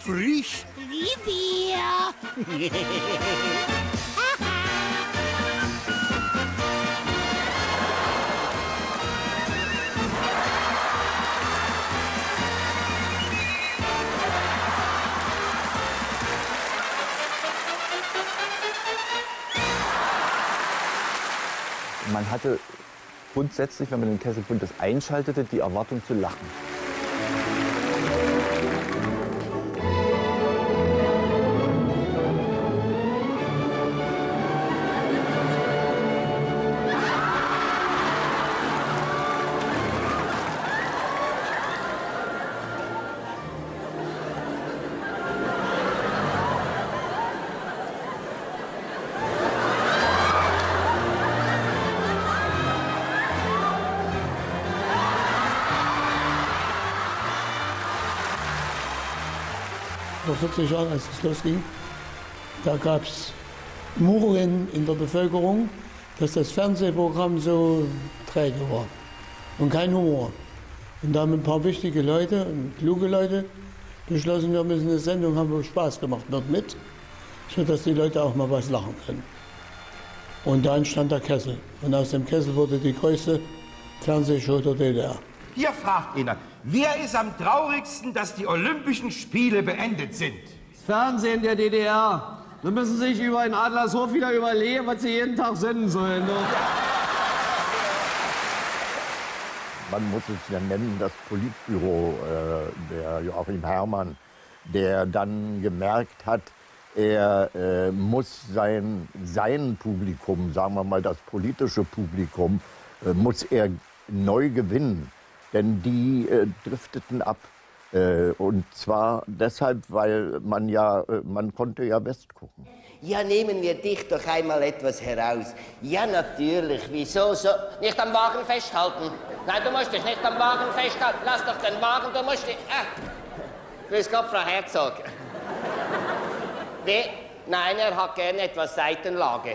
frisch. wie wir. Man hatte grundsätzlich, wenn man den Kessel Buntes einschaltete, die Erwartung zu lachen. Vor 40 Jahren, als es losging, da gab es Murren in der Bevölkerung, dass das Fernsehprogramm so träge war und kein Humor. Und da haben ein paar wichtige Leute und kluge Leute beschlossen, wir müssen eine Sendung haben, wo Spaß gemacht wird mit, sodass die Leute auch mal was lachen können. Und da entstand der Kessel. Und aus dem Kessel wurde die größte Fernsehshow der DDR. Hier fragt einer, wer ist am traurigsten, dass die Olympischen Spiele beendet sind? Das Fernsehen der DDR. Da müssen Sie sich über in Adlershof wieder überlegen, was Sie jeden Tag senden sollen. Ne? Man muss es ja nennen, das Politbüro äh, der Joachim Herrmann, der dann gemerkt hat, er äh, muss sein, sein Publikum, sagen wir mal das politische Publikum, äh, muss er neu gewinnen. Denn die äh, drifteten ab. Äh, und zwar deshalb, weil man ja, äh, man konnte ja West gucken. Ja, nehmen wir dich doch einmal etwas heraus. Ja, natürlich. Wieso so? Nicht am Wagen festhalten. Nein, du musst dich nicht am Wagen festhalten. Lass doch den Wagen, du musst dich... Ah. Grüß Gott, Frau Herzog. Nee, nein, er hat gerne etwas Seitenlage.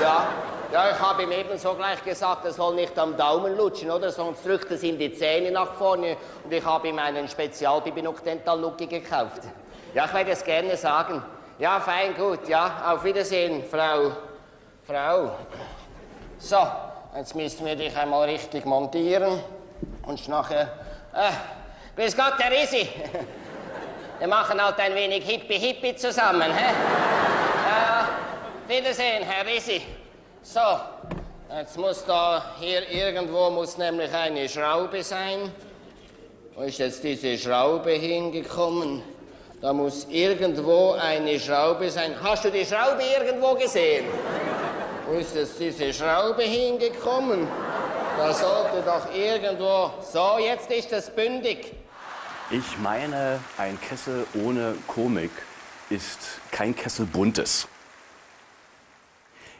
Ja, ja, ich habe ihm ebenso gleich gesagt, er soll nicht am Daumen lutschen, oder? Sonst drückt es ihm die Zähne nach vorne. Und ich habe ihm einen Spezial-Bibinok Dental Lucky gekauft. Ja, ich werde es gerne sagen. Ja, fein, gut, ja. Auf Wiedersehen, Frau. Frau. So, jetzt müssen wir dich einmal richtig montieren. Und nachher. Äh, grüß Gott, Herr Risi. Wir machen halt ein wenig Hippi-Hippi zusammen, hä? Ja, Wiedersehen, Herr Risi. So, jetzt muss da hier irgendwo muss nämlich eine Schraube sein. Wo ist jetzt diese Schraube hingekommen? Da muss irgendwo eine Schraube sein. Hast du die Schraube irgendwo gesehen? Wo ist jetzt diese Schraube hingekommen? Da sollte doch irgendwo. So, jetzt ist es bündig. Ich meine, ein Kessel ohne Komik ist kein Kessel buntes.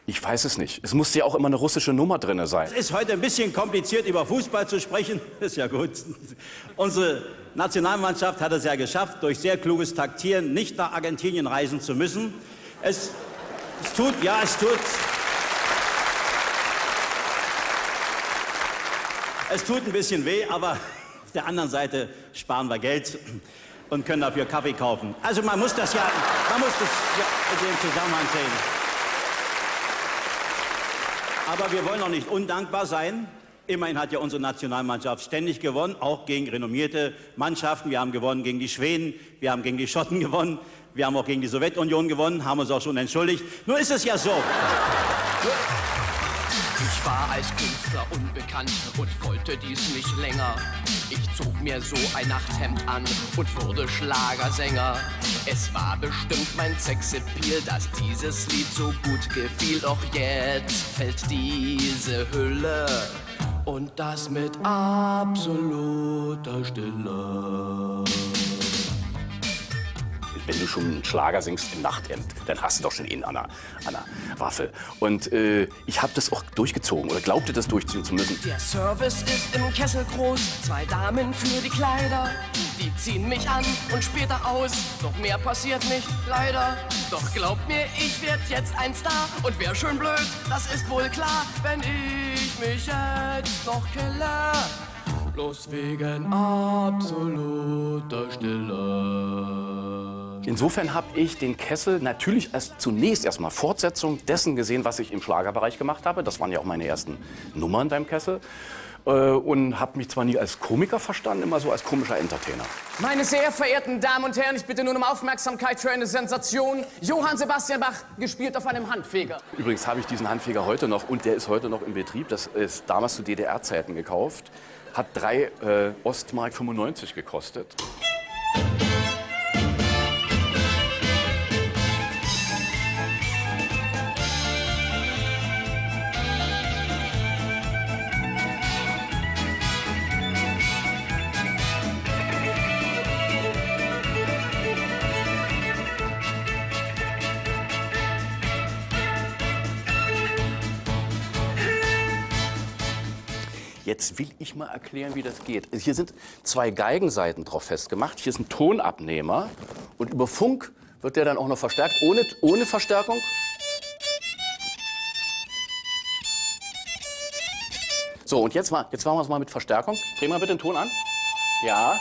Ich weiß es nicht. Es muss ja auch immer eine russische Nummer drin sein. Es ist heute ein bisschen kompliziert, über Fußball zu sprechen. Ist ja gut. Unsere Nationalmannschaft hat es ja geschafft, durch sehr kluges Taktieren nicht nach Argentinien reisen zu müssen. Es, es tut, ja, es tut. Es tut ein bisschen weh, aber auf der anderen Seite sparen wir Geld und können dafür Kaffee kaufen. Also man muss das ja, man muss das ja in dem Zusammenhang sehen. Aber wir wollen auch nicht undankbar sein. Immerhin hat ja unsere Nationalmannschaft ständig gewonnen, auch gegen renommierte Mannschaften. Wir haben gewonnen gegen die Schweden, wir haben gegen die Schotten gewonnen, wir haben auch gegen die Sowjetunion gewonnen, haben uns auch schon entschuldigt. Nur ist es ja so. Ich war als Künstler unbekannt und wollte dies nicht länger. Ich zog mir so ein Nachthemd an und wurde Schlagersänger. Es war bestimmt mein Sexappeal, dass dieses Lied so gut gefiel. Doch jetzt fällt diese Hülle und das mit absoluter Stille. Wenn du schon einen Schlager singst im Nachthemd, dann hast du doch schon ihn an einer, an Waffe. Und äh, ich habe das auch durchgezogen oder glaubte das durchziehen zu müssen. Der Service ist im Kessel groß, zwei Damen für die Kleider. Die ziehen mich an und später aus, doch mehr passiert nicht, leider. Doch glaubt mir, ich werd jetzt ein Star und wär schön blöd, das ist wohl klar, wenn ich mich jetzt noch kille. bloß wegen absoluter Stille. Insofern habe ich den Kessel natürlich als zunächst erstmal Fortsetzung dessen gesehen, was ich im Schlagerbereich gemacht habe. Das waren ja auch meine ersten Nummern beim Kessel. Äh, Und habe mich zwar nie als Komiker verstanden, immer so als komischer Entertainer. Meine sehr verehrten Damen und Herren, ich bitte nun um Aufmerksamkeit für eine Sensation. Johann Sebastian Bach, gespielt auf einem Handfeger. Übrigens habe ich diesen Handfeger heute noch und der ist heute noch in Betrieb. Das ist damals zu DDR-Zeiten gekauft. Hat drei äh, Ostmark 95 gekostet. Jetzt will ich mal erklären, wie das geht. Hier sind zwei Geigenseiten drauf festgemacht. Hier ist ein Tonabnehmer. Und über Funk wird der dann auch noch verstärkt, ohne, ohne Verstärkung. So, und jetzt, mal, jetzt machen wir es mal mit Verstärkung. Dreh mal bitte den Ton an. Ja.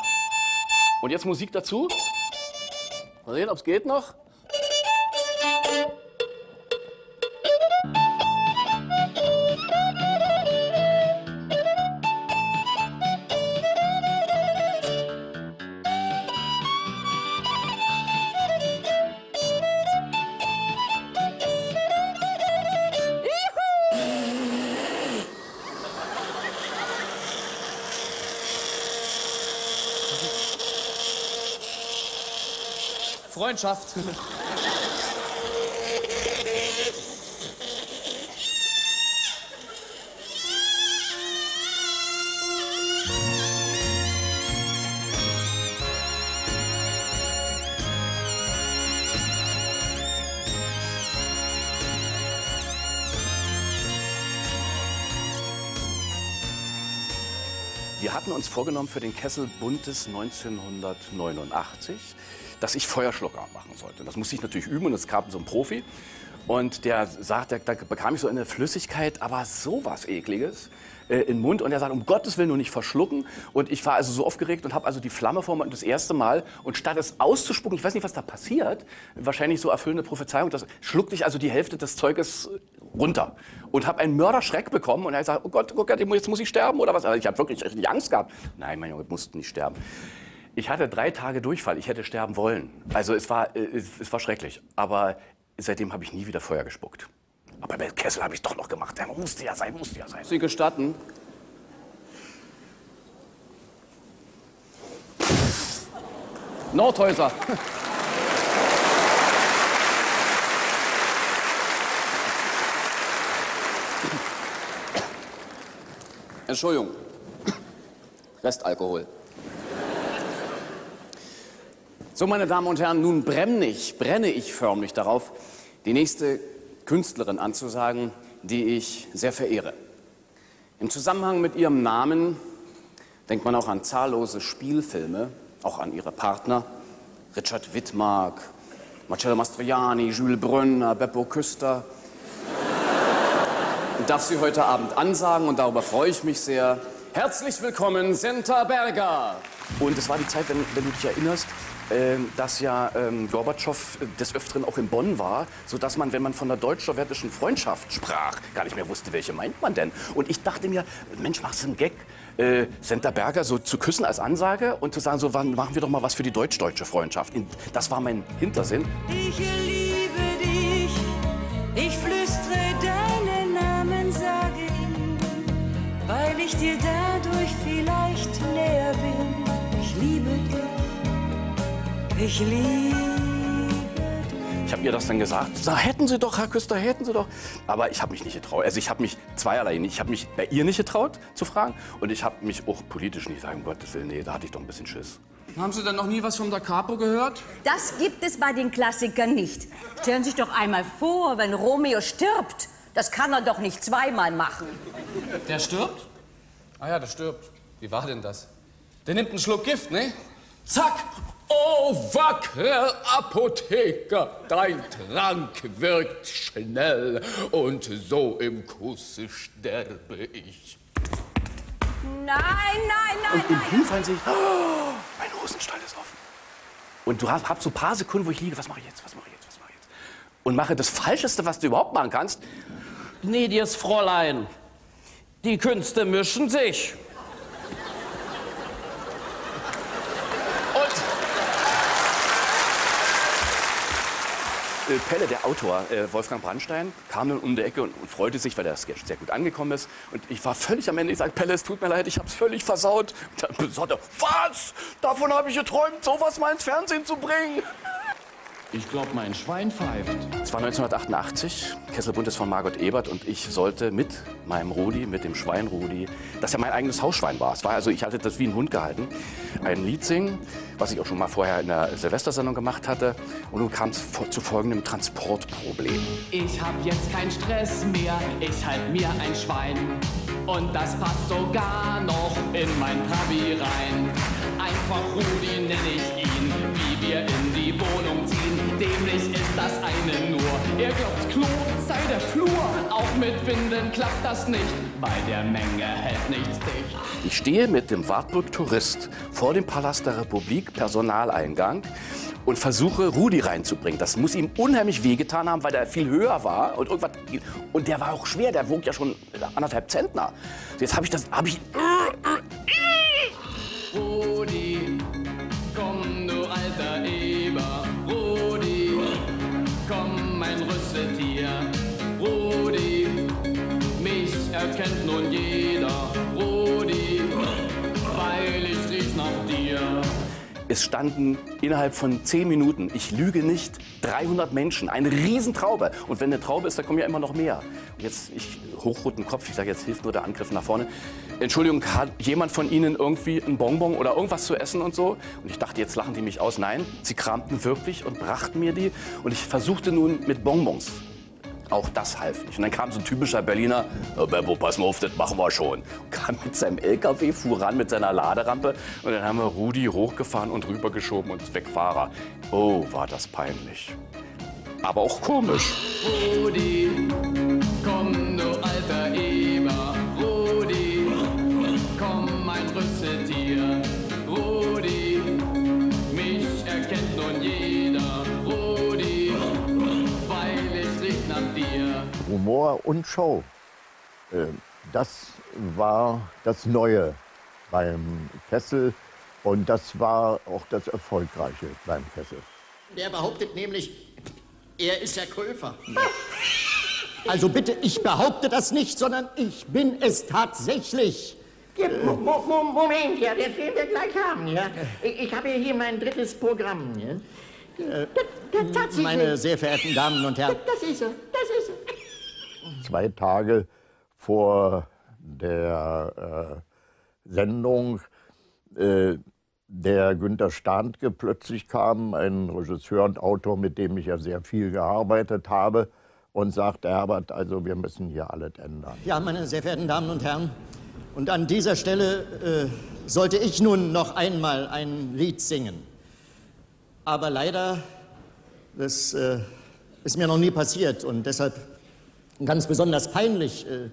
Und jetzt Musik dazu. Mal sehen, ob es geht noch. Freundschaft. Wir hatten uns vorgenommen für den Kessel Buntes 1989, dass ich Feuerschlucker machen sollte. Das musste ich natürlich üben und es kam so ein Profi. Und der sagte, da bekam ich so eine Flüssigkeit, aber sowas ekliges äh, in den Mund. Und er sagt, um Gottes Willen nur nicht verschlucken. Und ich war also so aufgeregt und habe also die Flamme vor mir das erste Mal. Und statt es auszuspucken, ich weiß nicht, was da passiert, wahrscheinlich so erfüllende Prophezeiung, das schluckte ich also die Hälfte des Zeuges runter. Und habe einen Mörderschreck bekommen. Und er sagt, oh Gott, oh Gott, jetzt muss ich sterben oder was? Also ich habe wirklich richtig Angst gehabt. Nein, mein Junge, du musst nicht sterben. Ich hatte drei Tage Durchfall. Ich hätte sterben wollen. Also es war, äh, es, es war schrecklich. Aber seitdem habe ich nie wieder Feuer gespuckt. Aber bei Kessel habe ich doch noch gemacht. Ja, musste ja sein, musste ja sein. Sie gestatten? Nordhäuser. Entschuldigung. Restalkohol. So, meine Damen und Herren, nun brenne ich, brenne ich förmlich darauf, die nächste Künstlerin anzusagen, die ich sehr verehre. Im Zusammenhang mit ihrem Namen denkt man auch an zahllose Spielfilme, auch an ihre Partner, Richard Wittmark, Marcello Mastroianni, Jules Brünner, Beppo Küster. Und darf sie heute Abend ansagen und darüber freue ich mich sehr. Herzlich willkommen, Senta Berger. Und es war die Zeit, wenn, wenn du dich erinnerst, dass ja ähm, Gorbatschow des Öfteren auch in Bonn war, sodass man, wenn man von der deutsch-sowjetischen Freundschaft sprach, gar nicht mehr wusste, welche meint man denn. Und ich dachte mir, Mensch, machst du einen Gag, äh, Senta Berger so zu küssen als Ansage und zu sagen, so wann machen wir doch mal was für die deutsch-deutsche Freundschaft. Das war mein Hintersinn. Ich liebe dich, ich flüstere deinen Namen, sage ihm, weil ich dir dadurch vielleicht näher bin. Ich liebe dich, ich liebe Ich habe ihr das dann gesagt. Da hätten Sie doch, Herr Küster, hätten Sie doch. Aber ich habe mich nicht getraut. Also ich habe mich zweierlei nicht. Ich habe mich bei ihr nicht getraut zu fragen und ich habe mich auch politisch nicht sagen, um Gottes Willen, nee, da hatte ich doch ein bisschen Schiss. Haben Sie denn noch nie was vom Da Capo gehört? Das gibt es bei den Klassikern nicht. Stellen Sie sich doch einmal vor, wenn Romeo stirbt. Das kann er doch nicht zweimal machen. Der stirbt? Ah ja, der stirbt. Wie war denn das? Der nimmt einen Schluck Gift, ne? Zack! Oh, wackrer Apotheker, dein Trank wirkt schnell und so im Kusse sterbe ich. Nein, nein, nein, und im Hinfallen sehe ich, oh, mein Hosenstall ist offen. Und du hast, hast so ein paar Sekunden, wo ich liege, was mache ich jetzt, was mache ich jetzt, was mache ich jetzt? Und mache das Falscheste, was du überhaupt machen kannst. Gnädiges Fräulein, die Künste mischen sich. Äh, Pelle, der Autor, äh, Wolfgang Brandstein, kam dann um die Ecke und, und freute sich, weil der Sketch sehr gut angekommen ist. Und ich war völlig am Ende. Ich sagte, Pelle, es tut mir leid, ich habe es völlig versaut. Und dann er, was? Davon habe ich geträumt, sowas mal ins Fernsehen zu bringen. Ich glaube, mein Schwein pfeift. Es war 1988, Kesselbund ist von Margot Ebert und ich sollte mit meinem Rudi, mit dem Schwein Rudi, das ja mein eigenes Hausschwein war. Es war also, ich hatte das wie ein Hund gehalten, ein Lied singen, was ich auch schon mal vorher in der Silvestersendung gemacht hatte. Und nun kam es zu folgendem Transportproblem. Ich hab jetzt keinen Stress mehr, ich halt mir ein Schwein. Und das passt sogar noch in mein Trabi rein. Einfach Rudi nenn ich ihn, wie wir in die Wohnung ziehen. Dämlich ist das eine nur. Er glaubt, Klo sei der Flur. Auch mit Winden klappt das nicht. Bei der Menge hält nichts dicht. Ich stehe mit dem Wartburg Tourist vor dem Palast der Republik, Personaleingang, und versuche Rudi reinzubringen. Das muss ihm unheimlich wehgetan haben, weil der viel höher war und irgendwas. Und der war auch schwer, der wog ja schon anderthalb Zentner. Jetzt habe ich das, habe ich. Rudi, Es standen innerhalb von zehn Minuten, ich lüge nicht, 300 Menschen, eine Riesentraube. Und wenn eine Traube ist, da kommen ja immer noch mehr. Und jetzt, ich hochroten Kopf, ich sage, jetzt hilft nur der Angriff nach vorne. Entschuldigung, hat jemand von Ihnen irgendwie ein Bonbon oder irgendwas zu essen und so? Und ich dachte, jetzt lachen die mich aus. Nein, sie kramten wirklich und brachten mir die. Und ich versuchte nun mit Bonbons. Auch das half nicht. Und dann kam so ein typischer Berliner, "Ja, Beppo, pass mal auf, das machen wir schon. Und kam mit seinem LKW, fuhr ran mit seiner Laderampe. Und dann haben wir Rudi hochgefahren und rübergeschoben und weg war er. Oh, war das peinlich. Aber auch komisch. Rudi, komm du alter Eber. Humor und Show. Äh, Das war das Neue beim Kessel und das war auch das Erfolgreiche beim Kessel. Der behauptet nämlich, er ist Herr Kröfer. Also bitte, ich behaupte das nicht, sondern ich bin es tatsächlich. Moment, ja, das werden wir gleich haben, ja. Ich, habe hier mein drittes Programm, ja. Äh, Da- tatsächlich. Meine sehr verehrten Damen und Herren. Das ist er, das ist er. Zwei Tage vor der äh, Sendung, äh, der Günter Stahnke plötzlich kam, ein Regisseur und Autor, mit dem ich ja sehr viel gearbeitet habe, und sagte, Herbert, also wir müssen hier alles ändern. Ja, meine sehr verehrten Damen und Herren, und an dieser Stelle äh, sollte ich nun noch einmal ein Lied singen. Aber leider, das äh, ist mir noch nie passiert und deshalb ganz besonders peinlich. Äh,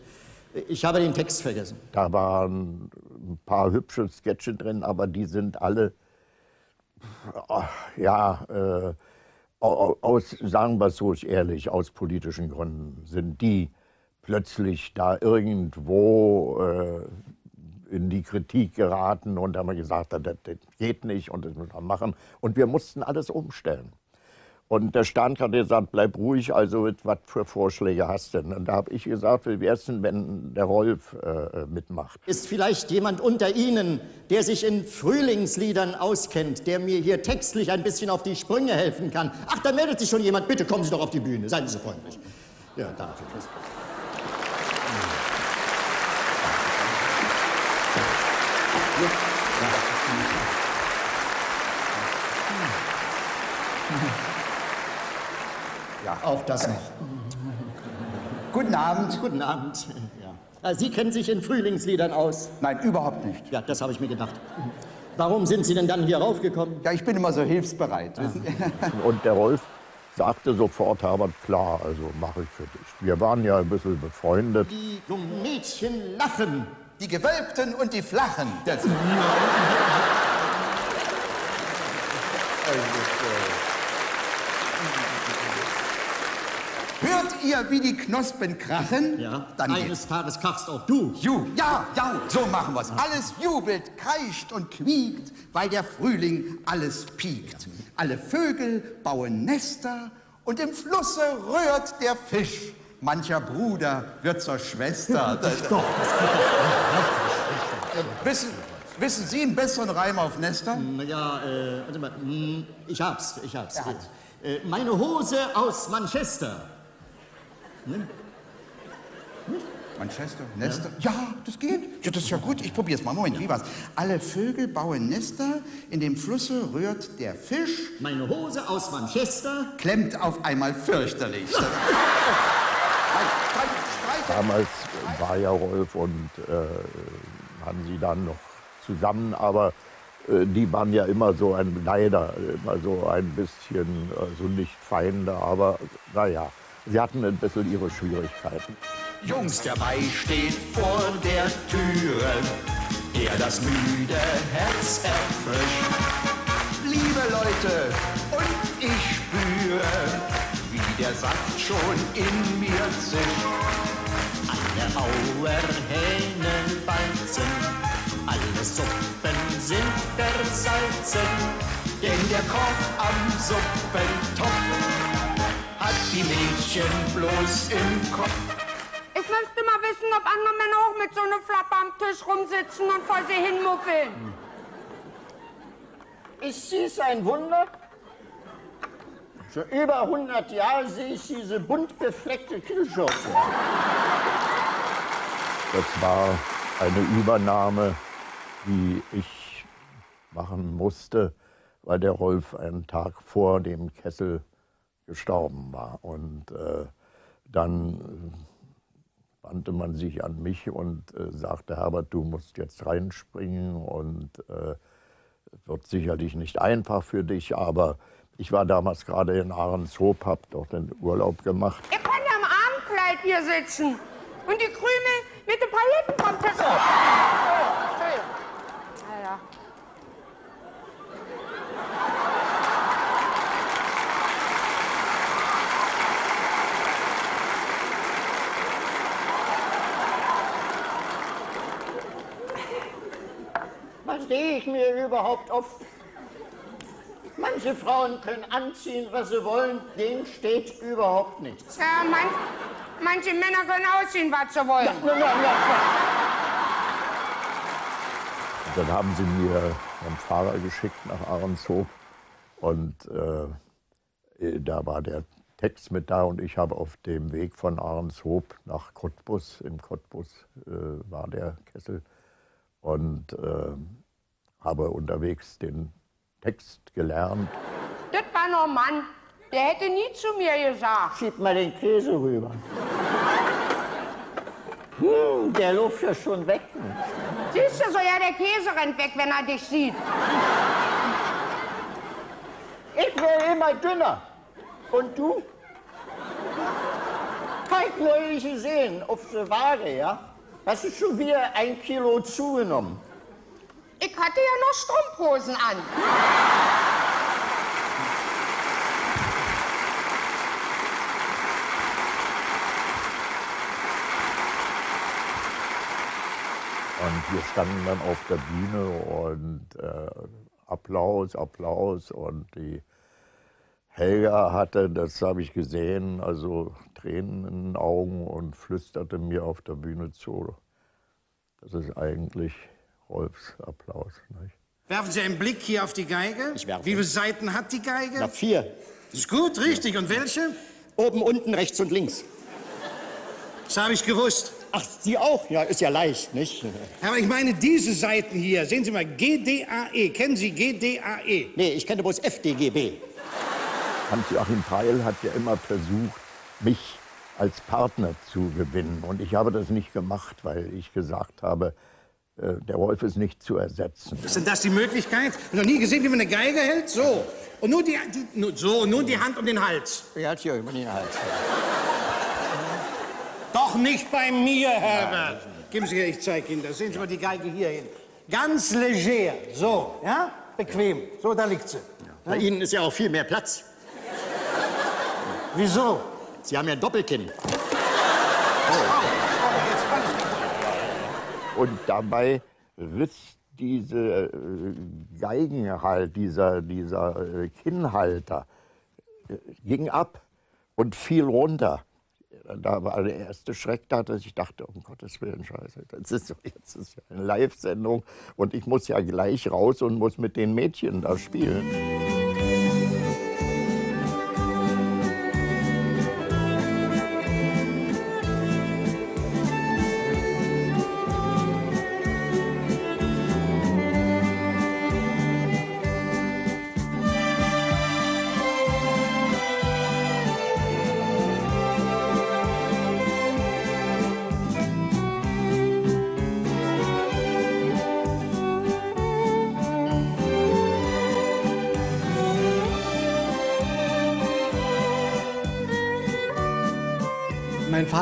ich habe den Text vergessen. Da waren ein paar hübsche Sketche drin, aber die sind alle, äh, ja, äh, au- aus, sagen wir es so ehrlich, aus politischen Gründen sind die plötzlich da irgendwo äh, in die Kritik geraten und haben gesagt, das, das geht nicht und das müssen wir machen. Und wir mussten alles umstellen. Und der Stand hat gesagt, bleib ruhig, also was für Vorschläge hast du denn? Und da habe ich gesagt, wie wär's denn, wenn der Rolf äh, mitmacht? Ist vielleicht jemand unter Ihnen, der sich in Frühlingsliedern auskennt, der mir hier textlich ein bisschen auf die Sprünge helfen kann? Ach, da meldet sich schon jemand. Bitte kommen Sie doch auf die Bühne. Seien Sie so freundlich. Ja, danke. Ja. Auch das noch. Guten Abend. Guten Abend. Ja. Ah, Sie kennen sich in Frühlingsliedern aus? Nein, überhaupt nicht. Ja, das habe ich mir gedacht. Warum sind Sie denn dann hier raufgekommen? Ja, ich bin immer so hilfsbereit. Sie. Und der Rolf sagte sofort, Herbert, klar, also mache ich für dich. Wir waren ja ein bisschen befreundet. Die dummen Mädchen lachen. die gewölbten und die flachen. Das Hört ihr, wie die Knospen krachen? Ja, Dann eines geht's. Tages krachst auch du. Ju, ja, ja, so machen wir's. Alles jubelt, kreischt und quiekt, weil der Frühling alles piekt. Alle Vögel bauen Nester und im Flusse rührt der Fisch. Mancher Bruder wird zur Schwester. Doch, wissen, wissen Sie einen besseren Reim auf Nester? Ja, äh, warte mal, hm, ich hab's, ich hab's. Äh, meine Hose aus Manchester. Ne? Manchester, Nester? Ja, das geht. Ja, das ist ja gut. Ich probier's mal. Moment, wie war's? Alle Vögel bauen Nester, in dem Flusse rührt der Fisch. Meine Hose aus Manchester. Klemmt auf einmal fürchterlich. Damals war ja Rolf und äh, haben sie dann noch zusammen, aber äh, die waren ja immer so ein leider immer so ein bisschen also nicht Feinde, aber naja, sie hatten ein bisschen ihre Schwierigkeiten. Jungs, der Bei steht vor der Türe, der das müde Herz erfrischt. Liebe Leute, Und ich spüre, wie der Saft schon in mir zischt. Alle Auer Hähnen balzen, alle Suppen sind versalzen, Denn der Koch am Suppentopf die Mädchen bloß im Kopf. Ich möchte mal wissen, ob andere Männer auch mit so einer Flappe am Tisch rumsitzen und vor sie hinmuffeln. Ist dies ein Wunder? Schon über 100 Jahre sehe ich diese bunt befleckte Kühlschürze. Das war eine Übernahme, die ich machen musste, weil der Rolf einen Tag vor dem Kessel gestorben war. Und äh, dann äh, wandte man sich an mich und äh, sagte, Herbert, du musst jetzt reinspringen und äh, wird sicherlich nicht einfach für dich, aber ich war damals gerade in Ahrenshoop, habe dort den Urlaub gemacht. Ihr könnt ja im Abendkleid hier sitzen und die Krümel mit den Pailletten vom Tisch. Oh, Entschuldigung. Ja, ja. Was stehe ich mir überhaupt auf? Manche Frauen können anziehen, was sie wollen, denen steht überhaupt nichts. Ja, man, manche Männer können ausziehen, was sie wollen. Ja, ja, ja, dann haben sie mir einen Fahrer geschickt nach Ahrenshoop und äh, da war der Text mit da und ich habe auf dem Weg von Ahrenshoop nach Cottbus, im Cottbus äh, war der Kessel und äh, habe unterwegs den Text gelernt. Das war noch ein Mann. Der hätte nie zu mir gesagt. Schieb mal den Käse rüber. Hm, der läuft ja schon weg. Siehst du, so ja, der Käse rennt weg, wenn er dich sieht. Ich werde immer dünner. Und du? Kein neulich gesehen auf der Waage, ja? Hast du schon wieder ein Kilo zugenommen? Ich hatte ja noch Strumpfhosen an. Und wir standen dann auf der Bühne und äh, Applaus, Applaus. Und die Helga hatte, das habe ich gesehen, also Tränen in den Augen und flüsterte mir auf der Bühne zu. Das ist eigentlich Rolfs Applaus. Nicht? Werfen Sie einen Blick hier auf die Geige. Ich werfe. Wie viele Seiten hat die Geige? Na, vier. Das ist gut, richtig. Und welche? Oben, unten, rechts und links. Das habe ich gewusst. Ach, Sie auch? Ja, ist ja leicht, nicht? Aber ich meine diese Seiten hier. Sehen Sie mal, GDAE. Kennen Sie GDAE? Nee, ich kenne bloß FDGB. Hans-Joachim Peil hat ja immer versucht, mich als Partner zu gewinnen. Und ich habe das nicht gemacht, weil ich gesagt habe, der Rolf ist nicht zu ersetzen. Ist denn das die Möglichkeit? Ich noch nie gesehen, wie man eine Geige hält? So. Und nur die, die nur, so, nur die Hand um den Hals. Er hat hier über den Hals. Doch nicht bei mir, Herbert. Geben Sie her, ich zeige Ihnen das. Sehen Sie mal die Geige hier hin. Ganz leger, so, ja? Bequem. So, da liegt sie. Bei Ihnen ist ja auch viel mehr Platz. Wieso? Sie haben ja Doppelkinn. Und dabei riss diese äh, Geigen halt, dieser, dieser äh, Kinnhalter, äh, ging ab und fiel runter. Da war der erste Schreck da, dass ich dachte, um Gottes Willen, Scheiße, das ist, jetzt ist ja eine Live-Sendung und ich muss ja gleich raus und muss mit den Mädchen da spielen.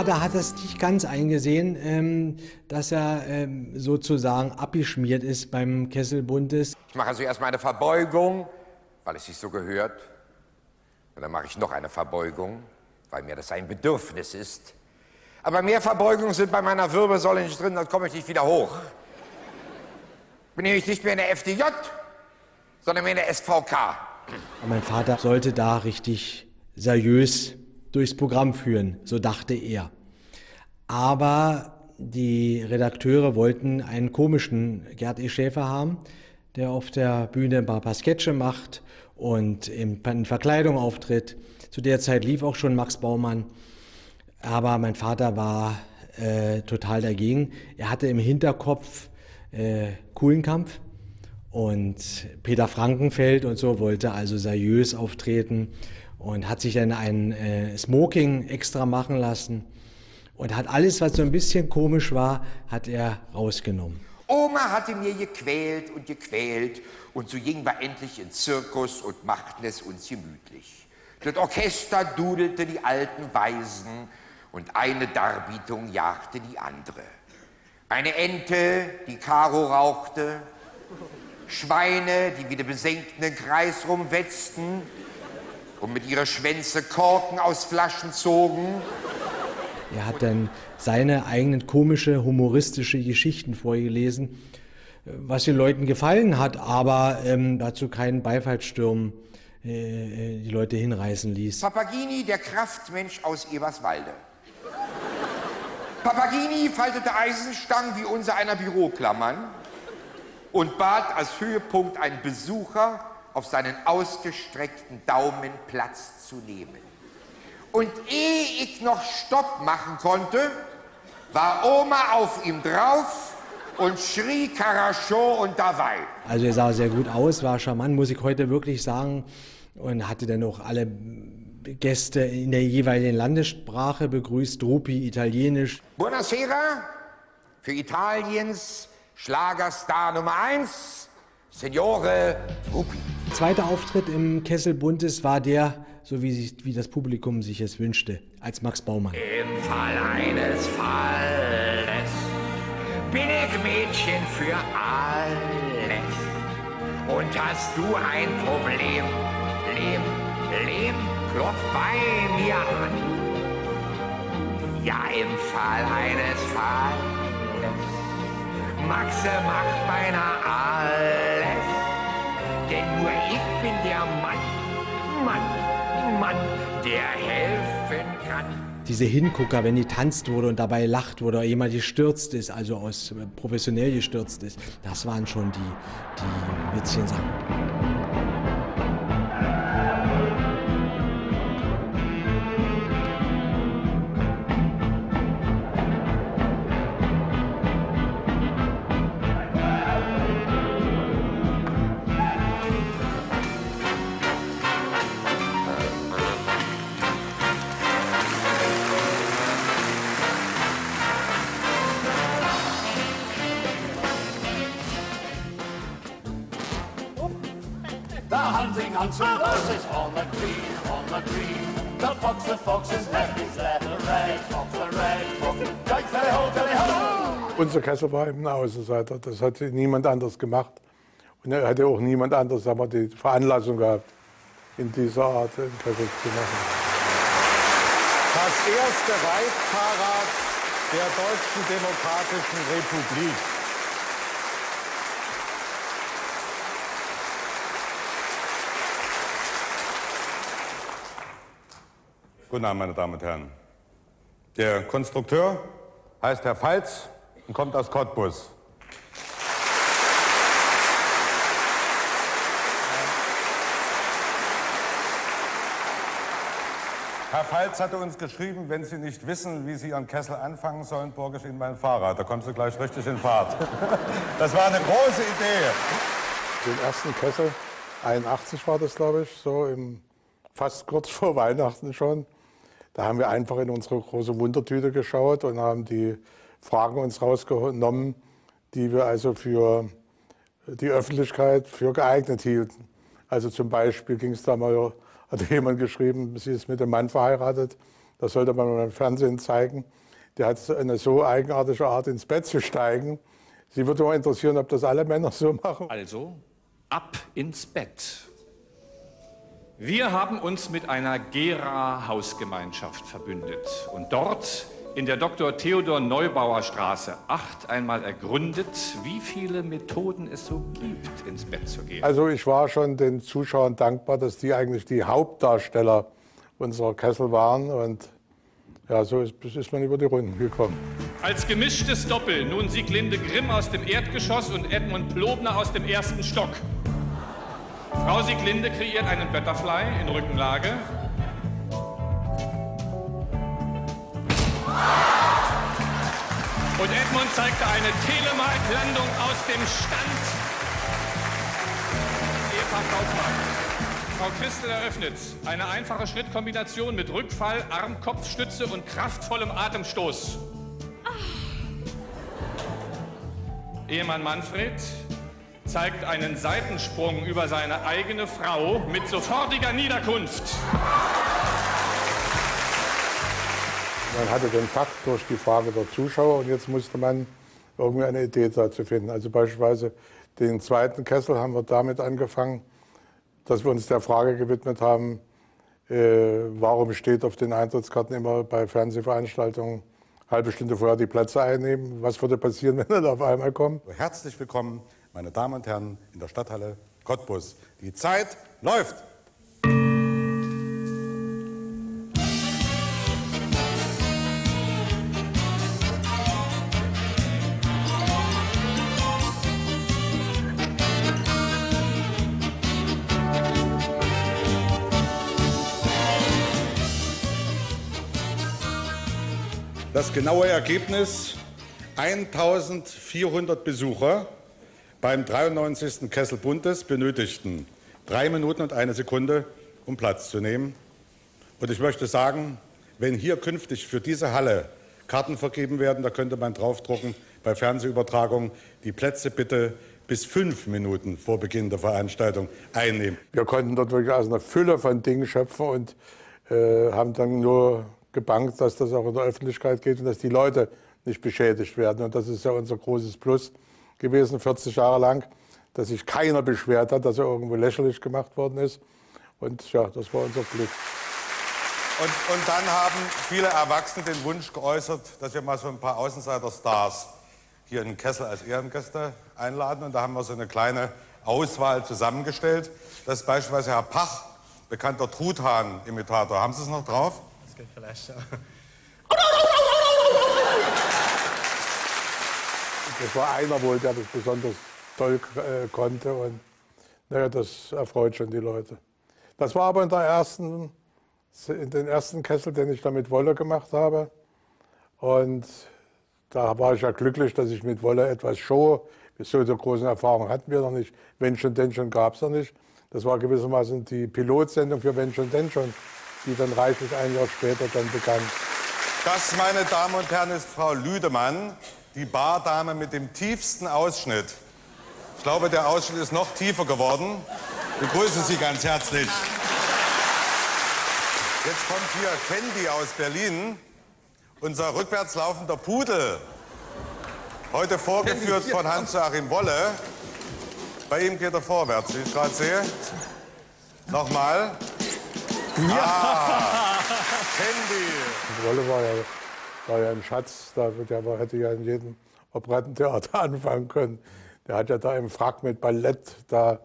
Mein Vater hat das nicht ganz eingesehen, ähm, dass er ähm, sozusagen abgeschmiert ist beim Kessel Buntes. Ich mache also erstmal eine Verbeugung, weil es sich so gehört. Und dann mache ich noch eine Verbeugung, weil mir das ein Bedürfnis ist. Aber mehr Verbeugungen sind bei meiner Wirbelsäule nicht drin, dann komme ich nicht wieder hoch. Bin nämlich nicht mehr in der FDJ, sondern mehr in der SVK. Mein Vater sollte da richtig seriös durchs Programm führen, so dachte er. Aber die Redakteure wollten einen komischen Gerd E. Schäfer haben, der auf der Bühne ein paar, Sketche macht und in, Verkleidung auftritt. Zu der Zeit lief auch schon Max Baumann. Aber mein Vater war äh, total dagegen. Er hatte im Hinterkopf äh, Kuhlenkampf und Peter Frankenfeld und so wollte also seriös auftreten und hat sich dann ein äh, Smoking extra machen lassen und hat alles, was so ein bisschen komisch war, hat er rausgenommen. Oma hatte mir gequält und gequält und so gingen wir endlich in Zirkus und machten es uns gemütlich. Das Orchester dudelte die alten Weisen und eine Darbietung jagte die andere. Eine Ente, die Karo rauchte, Schweine, die wie die Besenkten Kreis rumwetzten und mit ihrer Schwänze Korken aus Flaschen zogen. Er hat dann seine eigenen komische, humoristische Geschichten vorgelesen, was den Leuten gefallen hat, aber ähm, dazu keinen Beifallssturm äh, äh, die Leute hinreißen ließ. Papagini, der Kraftmensch aus Eberswalde. Papagini faltete Eisenstangen wie unser einer Büroklammern und bat als Höhepunkt einen Besucher, auf seinen ausgestreckten Daumen Platz zu nehmen. Und ehe ich noch Stopp machen konnte, war Oma auf ihm drauf und schrie Karachon und dabei. Also er sah sehr gut aus, war charmant, muss ich heute wirklich sagen, und hatte dann auch alle Gäste in der jeweiligen Landessprache begrüßt, Drupi, Italienisch. Buonasera, für Italiens Schlagerstar Nummer 1, Signore Rupi. Zweiter Auftritt im Kessel Buntes war der, so wie, sich, wie das Publikum sich es wünschte, als Max Baumann. Im Fall eines Falles bin ich Mädchen für alles. Und hast du ein Problem, Lehm, Lehm, klopf bei mir an. Ja, im Fall eines Falles, Maxe macht beinahe alles. Nur ich bin der Mann, Mann, Mann, der helfen kann. Diese Hingucker, wenn die tanzt wurde und dabei lacht wurde oder jemand gestürzt ist, also aus äh, professionell gestürzt ist, das waren schon die, die witzigen Sachen. Unser Kessel war eben ein Außenseiter. Das hat niemand anders gemacht. Und er hatte auch niemand anders sagen wir, die Veranlassung gehabt, in dieser Art einen Kessel zu machen. Das erste Reitfahrrad der Deutschen Demokratischen Republik. Guten Abend, meine Damen und Herren. Der Konstrukteur heißt Herr Pfalz und kommt aus Cottbus. Herr Pfalz hatte uns geschrieben, wenn Sie nicht wissen, wie Sie Ihren Kessel anfangen sollen, borge ich Ihnen mein Fahrrad. Da kommen Sie gleich richtig in Fahrt. Das war eine große Idee. Den ersten Kessel, 81 war das, glaube ich, so im, fast kurz vor Weihnachten schon. Da haben wir einfach in unsere große Wundertüte geschaut und haben die Fragen uns rausgenommen, die wir also für die Öffentlichkeit für geeignet hielten. Also zum Beispiel ging es da mal hat jemand geschrieben, sie ist mit einem Mann verheiratet. Das sollte man beim Fernsehen zeigen. Der hat eine so eigenartige Art, ins Bett zu steigen. Sie würde mal interessieren, ob das alle Männer so machen. Also, ab ins Bett. Wir haben uns mit einer Gera-Hausgemeinschaft verbündet. Und dort in der Dr. Theodor Neubauer Straße 8 einmal ergründet, wie viele Methoden es so gibt, ins Bett zu gehen. Also ich war schon den Zuschauern dankbar, dass die eigentlich die Hauptdarsteller unserer Kessel waren und ja, so ist, ist man über die Runden gekommen. Als gemischtes Doppel nun Sieglinde Grimm aus dem Erdgeschoss und Edmund Plobner aus dem ersten Stock. Frau Sieglinde kreiert einen Butterfly in Rückenlage. Und Edmund zeigte eine Telemark-Landung aus dem Stand. Ehepaar Kaufmann. Frau Christel eröffnet eine einfache Schrittkombination mit Rückfall, Arm-Kopfstütze und kraftvollem Atemstoß. Ehemann Manfred zeigt einen Seitensprung über seine eigene Frau mit sofortiger Niederkunft. Man hatte den Fakt durch die Frage der Zuschauer und jetzt musste man irgendwie eine Idee dazu finden. Also beispielsweise den zweiten Kessel haben wir damit angefangen, dass wir uns der Frage gewidmet haben, äh, warum steht auf den Eintrittskarten immer bei Fernsehveranstaltungen halbe Stunde vorher die Plätze einnehmen. Was würde passieren, wenn er da auf einmal kommt? Herzlich willkommen, meine Damen und Herren, in der Stadthalle Cottbus. Die Zeit läuft. Genaue Ergebnis 1400 Besucher beim 93. Kessel Bundes benötigten drei Minuten und eine Sekunde, um Platz zu nehmen. Und ich möchte sagen, wenn hier künftig für diese Halle Karten vergeben werden, da könnte man draufdrucken bei Fernsehübertragungen, die Plätze bitte bis fünf Minuten vor Beginn der Veranstaltung einnehmen. Wir konnten dort wirklich aus einer Fülle von Dingen schöpfen und äh, haben dann nur gebankt, dass das auch in der Öffentlichkeit geht und dass die Leute nicht beschädigt werden. Und das ist ja unser großes Plus gewesen, 40 Jahre lang, dass sich keiner beschwert hat, dass er irgendwo lächerlich gemacht worden ist. Und ja, das war unser Glück. Und, und dann haben viele Erwachsene den Wunsch geäußert, dass wir mal so ein paar Außenseiter-Stars hier in Kessel als Ehrengäste einladen. Und da haben wir so eine kleine Auswahl zusammengestellt. Das ist beispielsweise Herr Pach, bekannter Truthahn-Imitator. Haben Sie es noch drauf? Geht vielleicht. Das war einer wohl, der das besonders toll äh, konnte und naja, das erfreut schon die Leute. Das war aber in, der ersten, in den ersten Kessel, den ich da mit Wolle gemacht habe. Und da war ich ja glücklich, dass ich mit Wolle etwas show. So eine große Erfahrung hatten wir noch nicht. Wenn schon, denn schon gab es noch nicht. Das war gewissermaßen die Pilotsendung für Wenn schon, denn schon die dann reichlich ein Jahr später dann begann. Das, meine Damen und Herren, ist Frau Lüdemann, die Bardame mit dem tiefsten Ausschnitt. Ich glaube, der Ausschnitt ist noch tiefer geworden. Ich begrüße Sie ganz herzlich. Jetzt kommt hier Candy aus Berlin, unser rückwärts laufender Pudel. Heute vorgeführt von Hans-Joachim Wolle. Bei ihm geht er vorwärts, wie ich gerade sehe. Nochmal. Ja. Handy. Wolle war ja, war ja ein Schatz, der, der hätte ja in jedem Operettentheater anfangen können. Der hat ja da im Frack mit Ballett da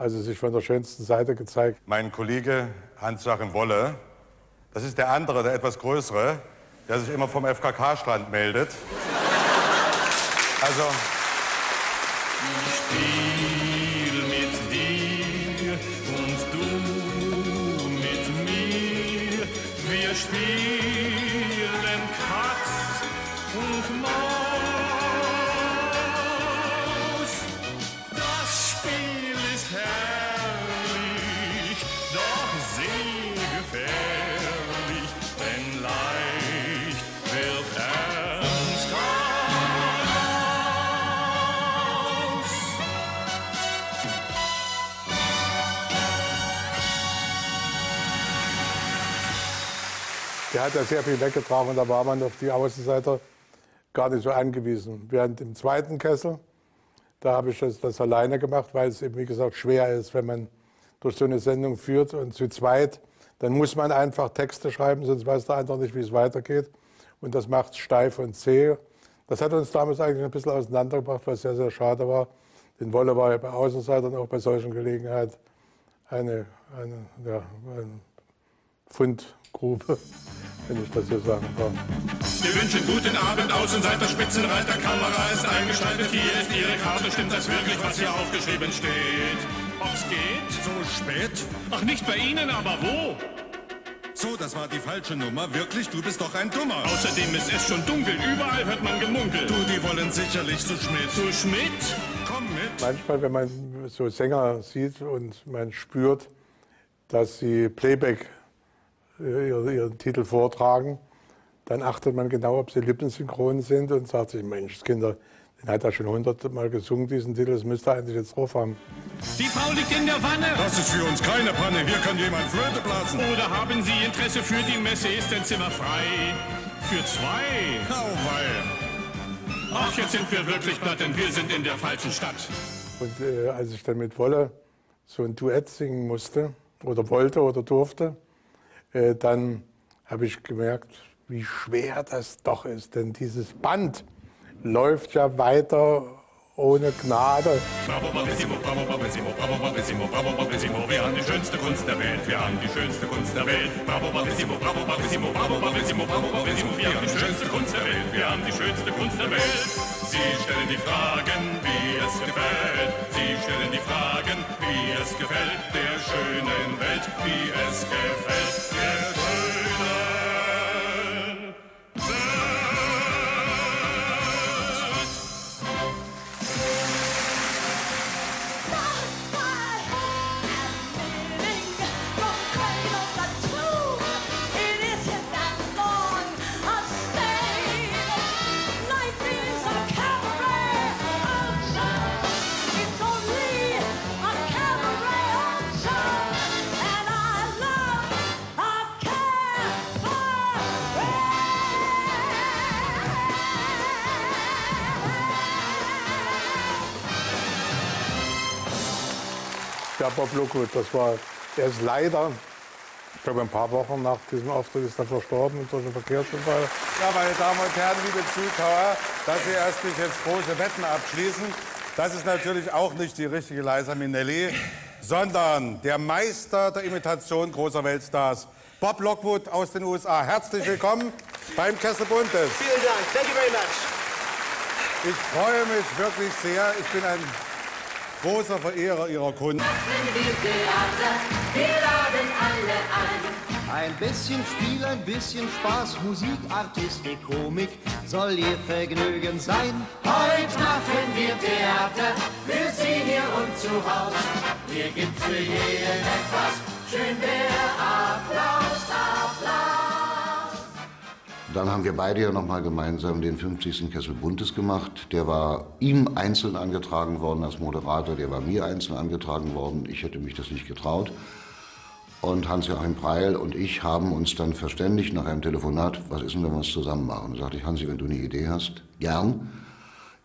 also sich von der schönsten Seite gezeigt. Mein Kollege Hans-Joachim Wolle, das ist der andere, der etwas größere, der sich immer vom FKK-Strand meldet. Also, Wir Der hat ja sehr viel weggetragen und da war man auf die Außenseiter gar nicht so angewiesen. Während im zweiten Kessel, da habe ich das, das alleine gemacht, weil es eben, wie gesagt, schwer ist, wenn man durch so eine Sendung führt und zu zweit, dann muss man einfach Texte schreiben, sonst weiß der andere nicht, wie es weitergeht. Und das macht steif und zäh. Das hat uns damals eigentlich ein bisschen auseinandergebracht, was sehr, sehr schade war. Denn Wolle war ja bei Außenseitern auch bei solchen Gelegenheiten eine, eine, ja, eine Fundgrube, wenn ich das so sagen darf. Wir wünschen guten Abend, Außenseiter, Spitzenreiter, Kamera ist eingeschaltet. Hier ist Ihre Karte, stimmt das wirklich, was hier aufgeschrieben steht? Ob's geht? So spät? Ach, nicht bei Ihnen, aber wo? so, das war die falsche Nummer. Wirklich, du bist doch ein Dummer. Außerdem ist es schon dunkel, überall hört man Gemunkel. Du, die wollen sicherlich zu Schmidt. Zu Schmidt? Komm mit. Manchmal, wenn man so Sänger sieht und man spürt, dass sie Playback ihren, ihren Titel vortragen, dann achtet man genau, ob sie lippensynchron sind und sagt sich, Mensch, Kinder, den hat er schon hundertmal gesungen, diesen Titel, das müsste er eigentlich jetzt drauf haben. Die Frau liegt in der Wanne. Das ist für uns keine Panne. Hier kann jemand Flöte blasen. Oder haben Sie Interesse für die Messe? Ist ein Zimmer frei? Für zwei? Auweih. Ach, jetzt sind wir wirklich platt, denn wir sind in der falschen Stadt. Und äh, als ich dann mit Wolle so ein Duett singen musste oder wollte oder durfte, äh, dann habe ich gemerkt, wie schwer das doch ist. Denn dieses Band läuft ja weiter ohne Gnade. Bravo, bravissimo, bravo, bravissimo, bravo, bravissimo, bravo, bravissimo. Wir haben die schönste Kunst der Welt. Wir haben die schönste Kunst der Welt. Bravo, bravissimo, bravo, bravissimo, bravo, bravissimo, bravo, bravissimo. Wir haben die schönste Kunst der Welt. Wir haben die schönste Kunst der Welt. Sie stellen die Fragen, wie es gefällt. Sie stellen die Fragen, wie es gefällt der schönen Welt, wie es gefällt der Ja, Bob Lookwood, das war, er ist leider, ich glaube ein paar Wochen nach diesem Auftritt ist er verstorben durch einen Verkehrsunfall. Ja, meine Damen und Herren, liebe Zuschauer, dass Sie erst nicht jetzt große Wetten abschließen, das ist natürlich auch nicht die richtige Liza Minnelli, sondern der Meister der Imitation großer Weltstars, Bob Lockwood aus den USA. Herzlich willkommen beim Kessel Buntes. Vielen Dank. Thank you very much. Ich freue mich wirklich sehr. Ich bin ein großer Verehrer Ihrer Kunst. Wir laden alle ein. Ein bisschen Spiel, ein bisschen Spaß, Musik, Artistik, Komik soll Ihr Vergnügen sein. Heute machen wir Theater für Sie hier und zu Haus. Hier gibt's für jeden etwas. Schön der Applaus. Dann haben wir beide ja nochmal gemeinsam den 50. Kessel Buntes gemacht. Der war ihm einzeln angetragen worden als Moderator, der war mir einzeln angetragen worden. Ich hätte mich das nicht getraut. Und Hans-Joachim Preil und ich haben uns dann verständigt nach einem Telefonat, was ist denn, wenn wir es zusammen machen? Da sagte ich, Hansi, wenn du eine Idee hast, gern.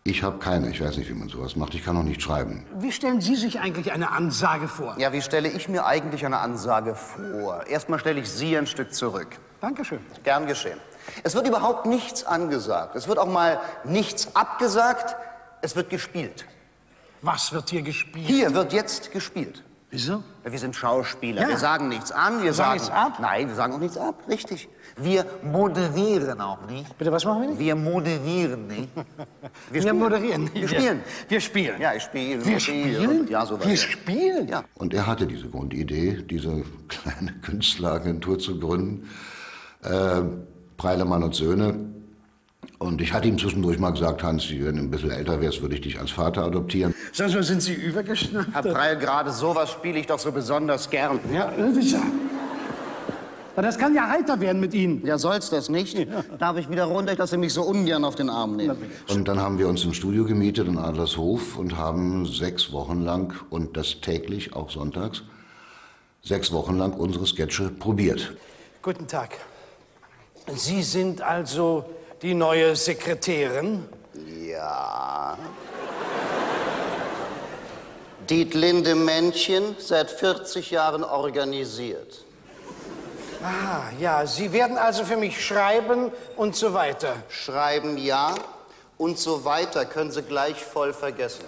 Ich habe keine. Ich weiß nicht, wie man sowas macht. Ich kann auch nicht schreiben. Wie stellen Sie sich eigentlich eine Ansage vor? Ja, wie stelle ich mir eigentlich eine Ansage vor? Erstmal stelle ich Sie ein Stück zurück. Dankeschön. Gern geschehen. Es wird überhaupt nichts angesagt. Es wird auch mal nichts abgesagt. Es wird gespielt. Was wird hier gespielt? Hier wird jetzt gespielt. Wieso? Wir sind Schauspieler. Ja. Wir sagen nichts an. Wir Wir sagen sagen, nichts ab? Nein, wir sagen auch nichts ab. Richtig. Wir moderieren auch nicht. Bitte, was machen wir nicht? Wir moderieren nicht. Wir spielen. moderieren nicht. Wir spielen. Wir spielen. Ja, ich spiele. Wir spielen? Ja, sowas. Wir spielen? Ja. Und er hatte diese Grundidee, diese kleine Künstleragentur zu gründen, äh, Preilemann und Söhne. Und ich hatte ihm zwischendurch mal gesagt, Hans, wenn du ein bisschen älter wärst, würde ich dich als Vater adoptieren. Sonst mal, sind Sie übergeschnappt? Herr Preil, gerade sowas spiele ich doch so besonders gern. Ja, sicher. Aber das kann ja heiter werden mit Ihnen. Ja, soll's das nicht? Darf ich wieder runter, dass Sie mich so ungern auf den Arm nehmen? Und dann haben wir uns ein Studio gemietet in Adlershof und haben sechs Wochen lang, und das täglich, auch sonntags, sechs Wochen lang unsere Sketche probiert. Guten Tag. Sie sind also die neue Sekretärin? Ja. Dietlinde Männchen, seit 40 Jahren organisiert. Ah, ja, Sie werden also für mich schreiben und so weiter. Schreiben ja und so weiter können Sie gleich voll vergessen.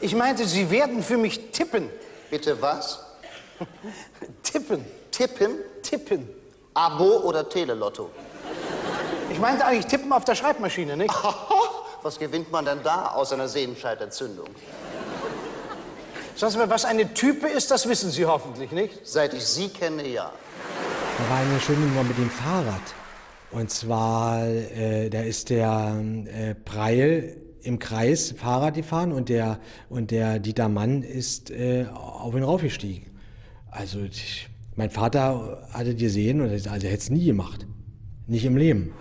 Ich meinte, Sie werden für mich tippen. Bitte was? Tippen. Tippen? Tippen. Abo oder Telelotto? Ich meinte eigentlich tippen auf der Schreibmaschine, nicht? Was gewinnt man denn da aus einer Sehenscheidentzündung? Sagen Sie mir, was eine Type ist, das wissen Sie hoffentlich, nicht? Seit ich Sie kenne, ja. Da war eine schöne Nummer mit dem Fahrrad. Und zwar, äh, da ist der äh, Preil im Kreis Fahrrad gefahren und der, und der Dieter Mann ist äh, auf ihn raufgestiegen. Also ich, mein Vater hatte gesehen und er also er hätte es nie gemacht. Nicht im Leben.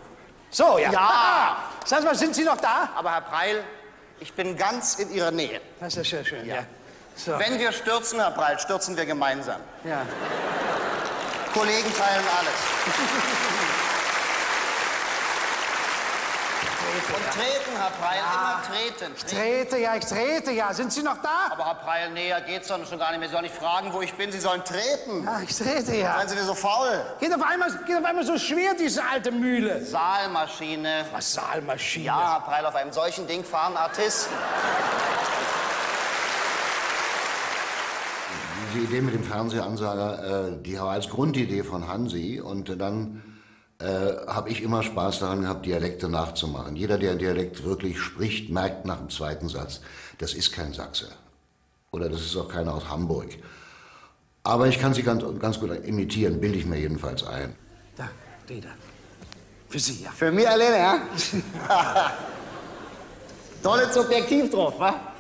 So, ja. Ja. Sagen Sie mal, sind Sie noch da? Aber Herr Preil, ich bin ganz in Ihrer Nähe. Das ist ja sehr schön, ja. So. Wenn wir stürzen, Herr Preil, stürzen wir gemeinsam. Ja. Kollegen teilen alles. Und treten, Herr Preil, immer treten. Ich trete, ja, ich trete, ja. Sind Sie noch da? Aber Herr Preil, näher geht's doch schon gar nicht mehr. Sie sollen nicht fragen, wo ich bin. Sie sollen treten. Ja, ich trete, ja. Seien Sie denn so faul? Geht auf, einmal, geht auf einmal so schwer, diese alte Mühle. Saalmaschine. Was, Saalmaschine? Ja, Herr Preil, auf einem solchen Ding fahren Artisten. Die Idee mit dem Fernsehansager, äh, die war als Grundidee von Hansi und äh, dann äh, habe ich immer Spaß daran gehabt, Dialekte nachzumachen. Jeder, der einen Dialekt wirklich spricht, merkt nach dem zweiten Satz, das ist kein Sachse. Oder das ist auch keiner aus Hamburg. Aber ich kann sie ganz, ganz gut imitieren, bilde ich mir jedenfalls ein. Da, Dieter. Für Sie, ja. Für mich alleine, ja? Tolles Subjektiv drauf, wa?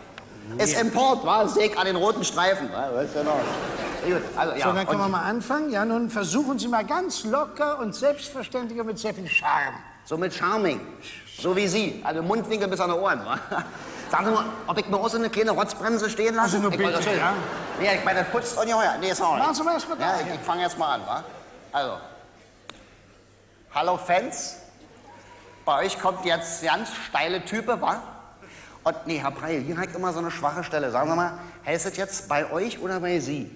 Es Import, wa? Sehe ich an den roten Streifen? Gut, also, ja. so, dann können wir und- mal anfangen. Ja, nun versuchen Sie mal ganz locker und selbstverständlich und mit sehr viel Charme. So mit Charming. So wie Sie. Also Mundwinkel bis an die Ohren, wa? Sagen Sie mal, ob ich mir auch so eine kleine Rotzbremse stehen lasse? Also nur ich bitte, das ja. Nee, ich meine, das putzt ungeheuer. Nee, ist auch nicht. Machen Sie mal erst mal Ja, ich, ich fange jetzt mal an, wa? Also. Hallo Fans. Bei euch kommt jetzt ganz steile Type, wa? Und nee, Herr Preil, hier ich immer so eine schwache Stelle. Sagen Sie mal, heißt es jetzt bei euch oder bei Sie?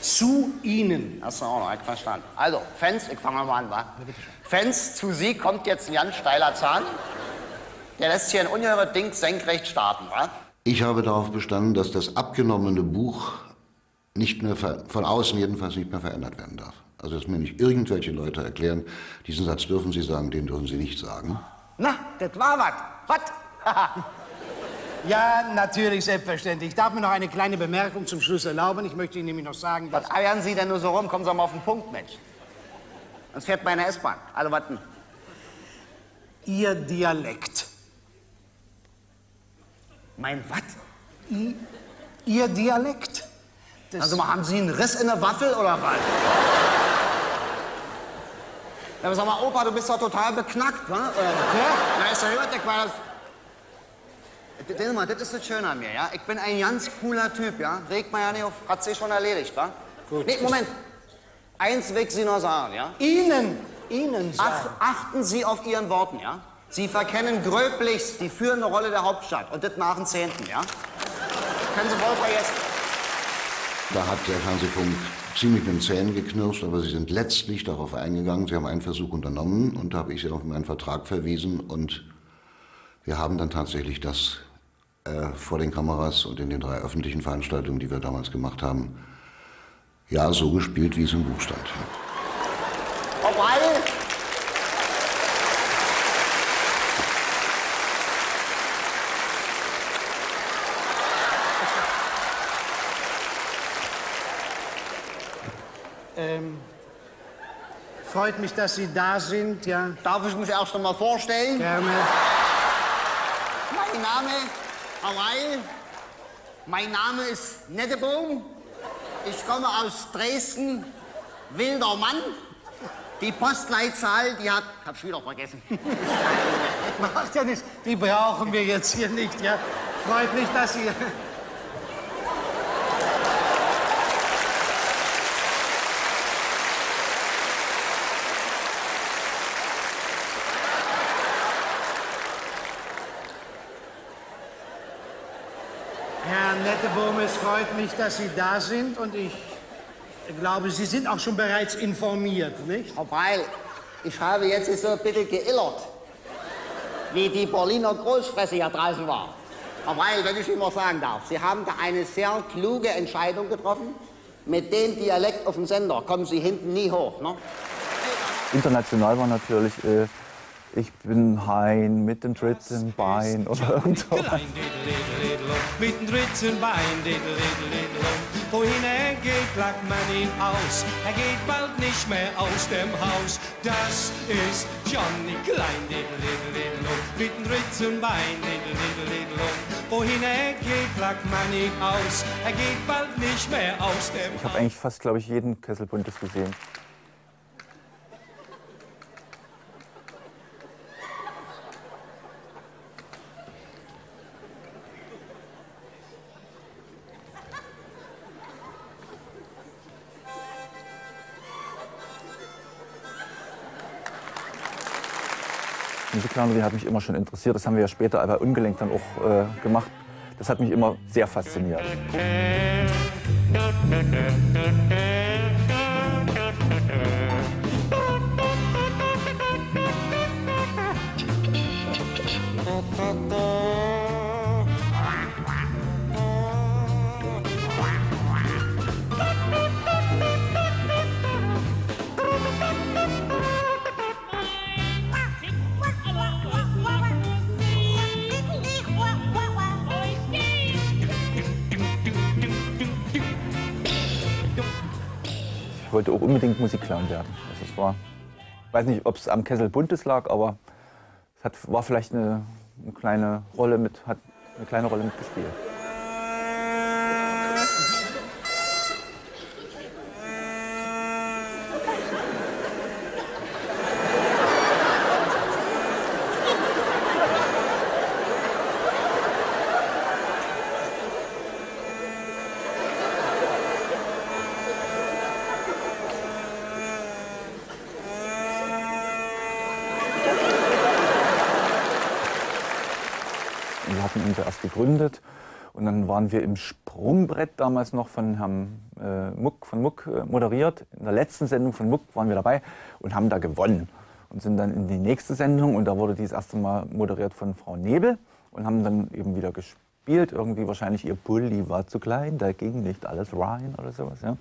Zu Ihnen. Hast du auch noch, verstanden. Also, Fans, ich fange mal an, wa? Fans, zu Sie kommt jetzt ein ganz steiler Zahn. Der lässt hier ein ungeheures Ding senkrecht starten, wa? Ich habe darauf bestanden, dass das abgenommene Buch nicht mehr ver- von außen jedenfalls nicht mehr verändert werden darf. Also dass mir nicht irgendwelche Leute erklären, diesen Satz dürfen Sie sagen, den dürfen Sie nicht sagen. Na, das war was. Was? Ja, natürlich, selbstverständlich. Ich darf mir noch eine kleine Bemerkung zum Schluss erlauben. Ich möchte Ihnen nämlich noch sagen, dass... Was eiern Sie denn nur so rum? Kommen Sie mal auf den Punkt, Mensch. Sonst fährt meine S-Bahn. Also, was denn? Ihr Dialekt. Mein was? I, Ihr Dialekt. Das Also, haben Sie einen Riss in der Waffel oder was? Ja, aber sag mal, Opa, du bist doch total beknackt, wa? Oder? Na, ist ja hört, ich war das... Denke mal, das ist das Schöne an mir, ja? Ich bin ein ganz cooler Typ, ja? Regt man ja nicht auf, hat sich schon erledigt, wa? Gut. Nee, Moment. Eins will ich Sie noch sagen, ja? Ihnen Ihnen sagen. Ach, achten Sie auf Ihren Worten, ja? Sie verkennen gröblichst die führende Rolle der Hauptstadt und das nach dem Zehnten, ja? Können Sie voll vergessen. Da hat der Fernsehfunk ziemlich mit den Zähnen geknirscht, aber sie sind letztlich darauf eingegangen. Sie haben einen Versuch unternommen und da habe ich sie auf meinen Vertrag verwiesen und wir haben dann tatsächlich das äh, vor den Kameras und in den drei öffentlichen Veranstaltungen, die wir damals gemacht haben, ja, so gespielt, wie es im Buch stand. Frau Ähm, freut mich, dass Sie da sind, ja. Darf ich mich erst einmal vorstellen? Gerne. Mein Name, Weil, mein Name ist Nettebohm. Ich komme aus Dresden, wilder Mann. Die Postleitzahl, die hat, hab's wieder vergessen. Macht ja nichts. Die brauchen wir jetzt hier nicht, ja. Freut mich, dass Sie... Herr Nettebohm, es freut mich, dass Sie da sind und ich glaube, Sie sind auch schon bereits informiert, nicht? Frau ich habe jetzt so ein bisschen geillert, wie die Berliner Großfresse hier draußen war. Frau wenn ich Ihnen mal sagen darf, Sie haben da eine sehr kluge Entscheidung getroffen. Mit dem Dialekt auf dem Sender kommen Sie hinten nie hoch, ne? International war natürlich äh, Ich bin Hein mit dem dritten Bein oder irgend so. Mit dem dritten Bein. Wohin er geht, lagt man ihn aus. Er geht bald nicht mehr aus dem Haus. Das ist Johnny Klein. Mit dem dritten Bein. Wohin er geht, lagt man ihn aus. Er geht bald nicht mehr aus dem Ich habe eigentlich fast, glaube ich, jeden Kessel Buntes gesehen. Musiktheorie hat mich immer schon interessiert. Das haben wir ja später bei Ungelenk dann auch äh, gemacht. Das hat mich immer sehr fasziniert. Ich wollte auch unbedingt Musikclown werden. Also es war, ich weiß nicht, ob es am Kessel Buntes lag, aber es hat, war vielleicht eine, eine kleine Rolle mit, hat eine kleine Rolle mitgespielt. Und wir hatten uns ja erst gegründet und dann waren wir im Sprungbrett damals noch von Herrn äh, Muck, von Muck äh, moderiert. In der letzten Sendung von Muck waren wir dabei und haben da gewonnen. Und sind dann in die nächste Sendung und da wurde die das erste Mal moderiert von Frau Nebel und haben dann eben wieder gespielt. Irgendwie wahrscheinlich ihr Pulli war zu klein, da ging nicht alles rein oder sowas. Ja.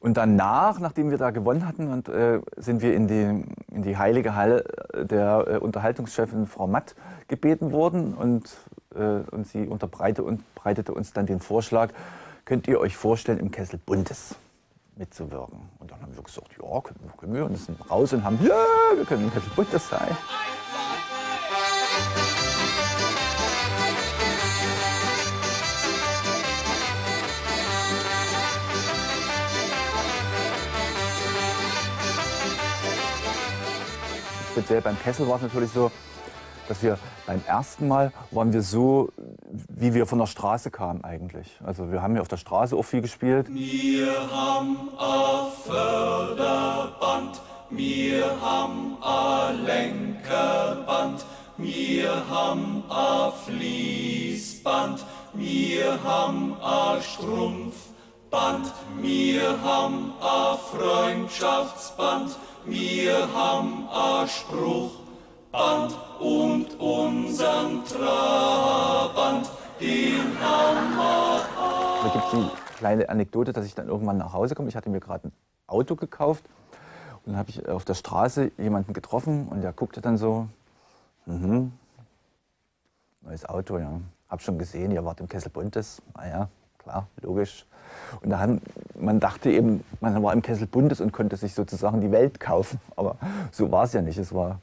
Und danach, nachdem wir da gewonnen hatten, und, äh, sind wir in die, in die heilige Halle der äh, Unterhaltungschefin Frau Matt gebeten worden. Und, und sie unterbreitete und breitete uns dann den Vorschlag, könnt ihr euch vorstellen, im Kessel Buntes mitzuwirken? Und dann haben wir gesagt, ja, können, können wir. Und sind raus und haben, ja, wir können im Kessel Buntes sein. Speziell beim Kessel war es natürlich so, dass wir beim ersten Mal waren wir so, wie wir von der Straße kamen eigentlich. Also wir haben ja auf der Straße auch viel gespielt. Wir haben auf Förderband wir haben a Lenkerband, wir haben a Fließband, wir haben a Strumpfband, wir haben a Freundschaftsband, wir haben a Spruchband und unseren Trabant, den wir Da gibt es eine kleine Anekdote, dass ich dann irgendwann nach Hause komme. Ich hatte mir gerade ein Auto gekauft und dann habe ich auf der Straße jemanden getroffen und der guckte dann so, mhm, neues Auto, ja. Hab schon gesehen, ihr wart im Kessel Buntes. Naja, klar, logisch. Und da man dachte eben, man war im Kessel Buntes und konnte sich sozusagen die Welt kaufen. Aber so war es ja nicht. Es war,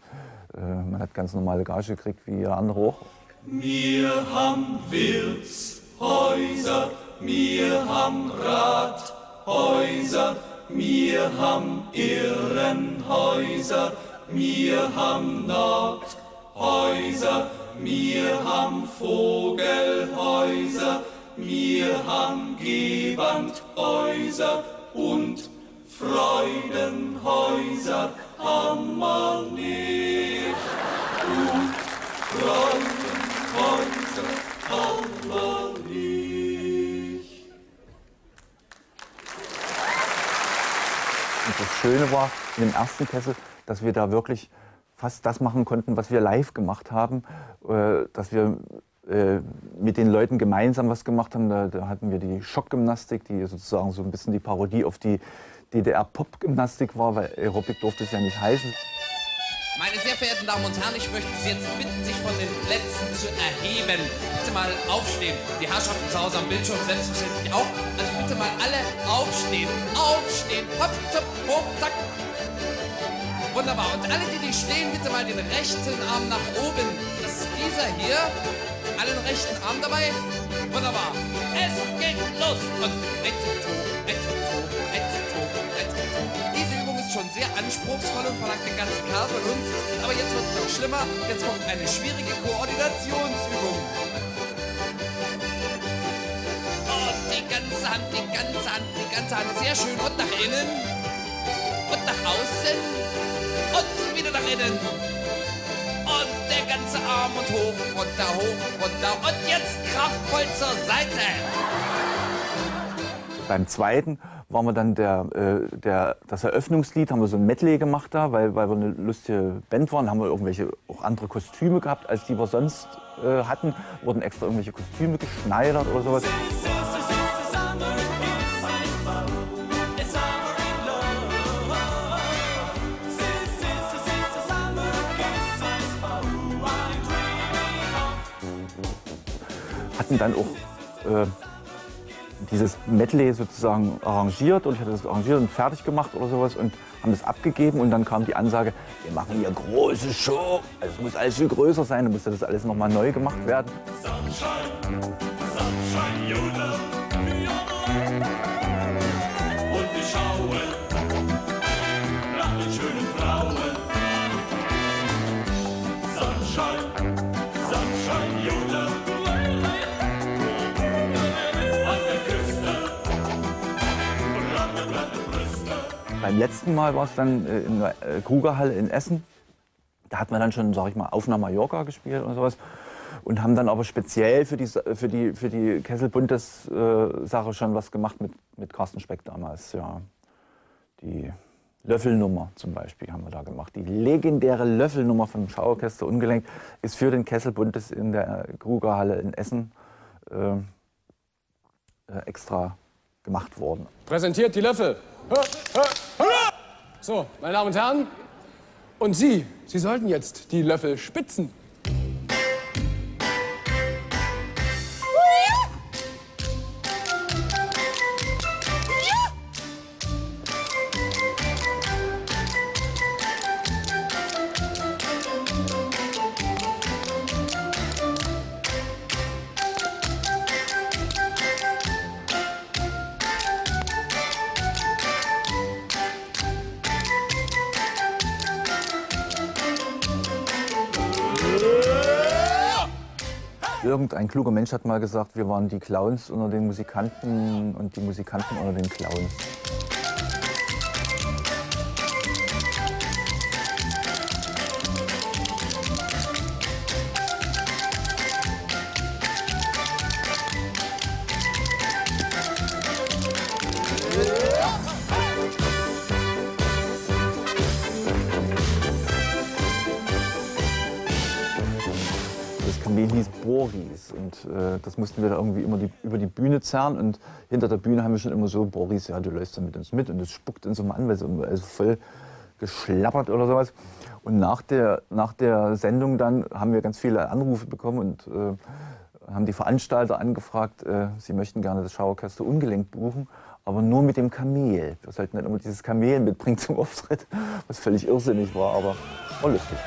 man hat ganz normale Gage gekriegt wie jeder andere auch. Wir haben Wirtshäuser, wir haben Rathäuser, wir haben Irrenhäuser, wir haben Nordhäuser, wir haben Vogelhäuser, wir haben Gebandhäuser und Freudenhäuser haben wir Und das Schöne war in dem ersten Kessel, dass wir da wirklich fast das machen konnten, was wir live gemacht haben, äh, dass wir äh, mit den Leuten gemeinsam was gemacht haben. Da, da hatten wir die Schockgymnastik, die sozusagen so ein bisschen die Parodie auf die DDR-Pop-Gymnastik war, weil Aerobic durfte es ja nicht heißen. Meine sehr verehrten Damen und Herren, ich möchte Sie jetzt bitten, sich von den Plätzen zu erheben. Bitte mal aufstehen. Die Herrschaften zu Hause am Bildschirm selbstverständlich auch. Also bitte mal alle aufstehen. Aufstehen. Hopp, zapp, hoch, zack. Wunderbar. Und alle, die nicht stehen, bitte mal den rechten Arm nach oben. Das ist dieser hier. Alle den rechten Arm dabei. Wunderbar. Es geht los. Und eins, zwei, eins, ist schon sehr anspruchsvoll und verlangt den ganzen Kerl von uns. Aber jetzt wird es noch schlimmer. Jetzt kommt eine schwierige Koordinationsübung. Und die ganze Hand, die ganze Hand, die ganze Hand. Sehr schön. Und nach innen. Und nach außen. Und wieder nach innen. Und der ganze Arm und hoch, runter, hoch, runter. Und jetzt kraftvoll zur Seite. Beim zweiten waren wir dann der, äh, der, das Eröffnungslied, haben wir so ein Medley gemacht da, weil, weil wir eine lustige Band waren, haben wir irgendwelche auch andere Kostüme gehabt, als die wir sonst äh, hatten, wurden extra irgendwelche Kostüme geschneidert oder sowas. Hatten dann auch äh, dieses Medley sozusagen arrangiert und ich hatte das arrangiert und fertig gemacht oder sowas und haben das abgegeben und dann kam die Ansage, wir machen hier große Show, also es muss alles viel größer sein, dann musste das alles nochmal neu gemacht werden. Und Beim letzten Mal war es dann äh, in der äh, Krugerhalle in Essen. Da hatten wir dann schon, sag ich mal, auf nach Mallorca gespielt und sowas. Und haben dann aber speziell für die, für die, für die Kesselbuntes-Sache schon was gemacht mit, mit Carsten Speck damals. Ja. Die Löffelnummer zum Beispiel haben wir da gemacht. Die legendäre Löffelnummer vom Schauorchester Ungelenkt ist für den Kesselbuntes in der Krugerhalle in Essen äh, äh, extra gemacht worden. Präsentiert die Löffel. So, meine Damen und Herren. Und Sie, Sie sollten jetzt die Löffel spitzen. Kluger Mensch hat mal gesagt, wir waren die Clowns unter den Musikanten und die Musikanten unter den Clowns. Äh, das mussten wir da irgendwie immer die, über die Bühne zerren. Und hinter der Bühne haben wir schon immer so, Boris, ja, du läufst da mit uns mit. Und das spuckt uns immer an, weil so also voll geschlappert oder sowas. Und nach der, nach der Sendung dann haben wir ganz viele Anrufe bekommen und äh, haben die Veranstalter angefragt, äh, sie möchten gerne das Schauorchester ungelenkt buchen, aber nur mit dem Kamel. Wir sollten dann immer dieses Kamel mitbringen zum Auftritt, was völlig irrsinnig war, aber war lustig.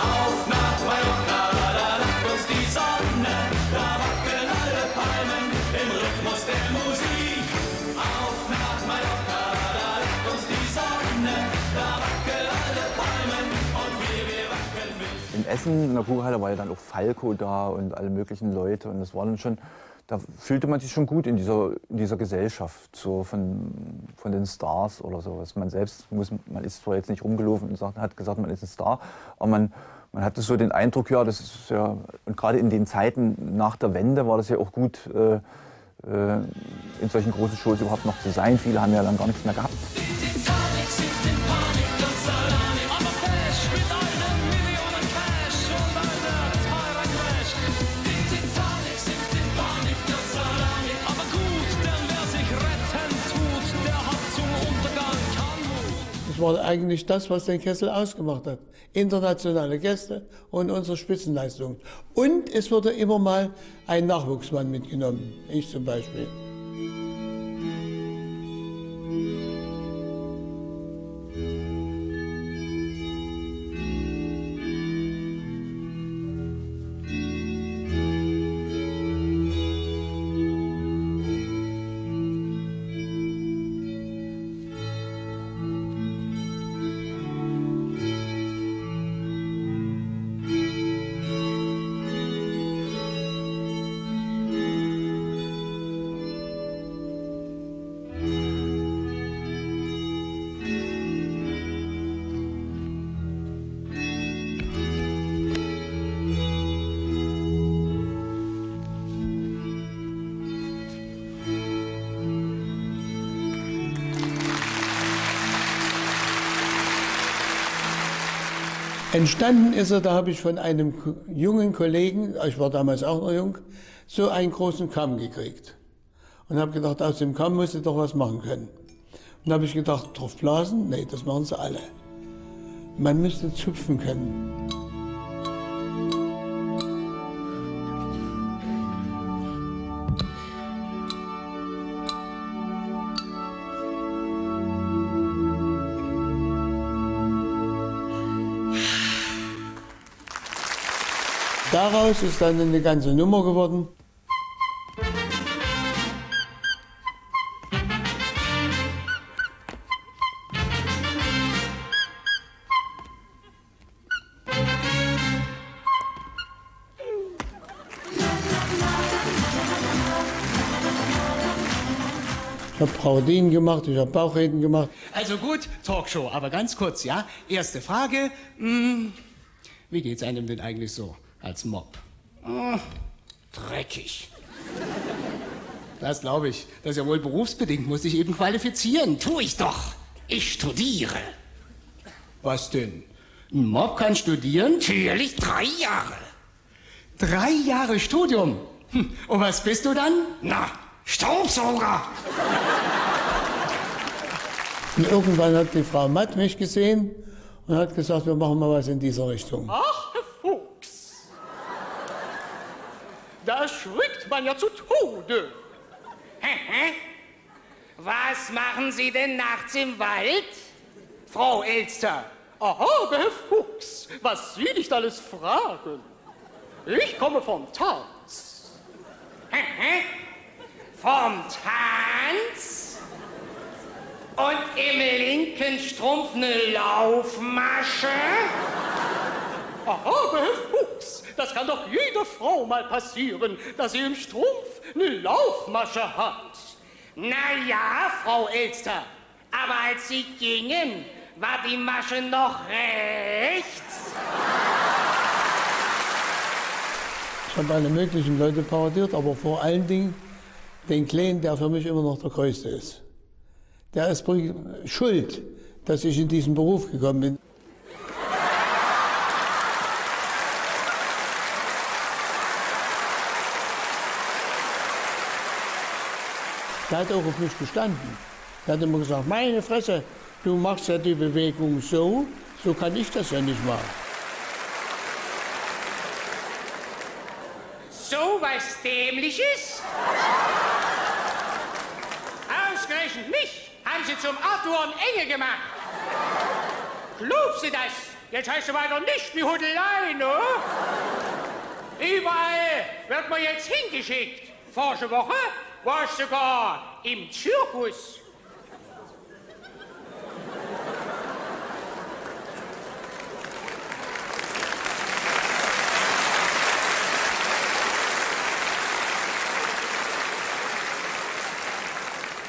Auf nach Mallorca, Essen, in der Kuhhalle, war ja dann auch Falco da und alle möglichen Leute. Und das war dann schon, da fühlte man sich schon gut in dieser, in dieser Gesellschaft, so von, von den Stars oder sowas. Man selbst muss, man ist zwar jetzt nicht rumgelaufen und sagt, hat gesagt, man ist ein Star, aber man, man hatte so den Eindruck, ja, das ist ja, und gerade in den Zeiten nach der Wende war das ja auch gut, äh, äh, in solchen großen Shows überhaupt noch zu sein. Viele haben ja dann gar nichts mehr gehabt. Das war eigentlich das, was den Kessel ausgemacht hat. Internationale Gäste und unsere Spitzenleistung. Und es wurde immer mal ein Nachwuchsmann mitgenommen. Ich zum Beispiel. Entstanden ist er, da habe ich von einem jungen Kollegen, ich war damals auch noch jung, so einen großen Kamm gekriegt. Und habe gedacht, aus dem Kamm musst du doch was machen können. Und habe ich gedacht, drauf blasen? Nee, das machen sie alle. Man müsste zupfen können. Daraus ist dann eine ganze Nummer geworden. Ich habe Parodien gemacht, ich habe Bauchreden gemacht. Also gut, Talkshow, aber ganz kurz, ja? Erste Frage. Hm, wie geht's einem denn eigentlich so als Mob? Ah, dreckig. Das glaube ich. Das ist ja wohl berufsbedingt, muss ich eben qualifizieren. Tu ich doch. Ich studiere. Was denn? Ein Mob kann studieren? Natürlich drei Jahre. Drei Jahre Studium? Hm, Und was bist du dann? Na, Staubsauger. Und irgendwann hat die Frau Matt mich gesehen und hat gesagt, wir machen mal was in dieser Richtung. Ach, Herr Fuchs. Da schwickt man ja zu Tode. Was machen Sie denn nachts im Wald? Frau Elster. Aha, Herr Fuchs, was Sie nicht alles fragen. Ich komme vom Tanz. Vom Tanz? Und im linken Strumpf eine Laufmasche? Aha, Herr Fuchs, das kann doch jeder Frau mal passieren, dass sie im Strumpf eine Laufmasche hat. Na ja, Frau Elster, aber als Sie gingen, war die Masche noch rechts. Ich habe alle möglichen Leute parodiert, aber vor allen Dingen den Kleinen, der für mich immer noch der Größte ist. Der ist schuld, dass ich in diesen Beruf gekommen bin. Der hat auch auf mich gestanden. Der hat immer gesagt, meine Fresse, du machst ja die Bewegung so, so kann ich das ja nicht machen. So was Dämliches? Ausgerechnet mich haben Sie zum Arthur und Engel gemacht. Glaubst du das? Jetzt heißt du weiter nicht wie Hudelei, ne? Überall wird man jetzt hingeschickt. Vorige Woche war sogar im Zirkus.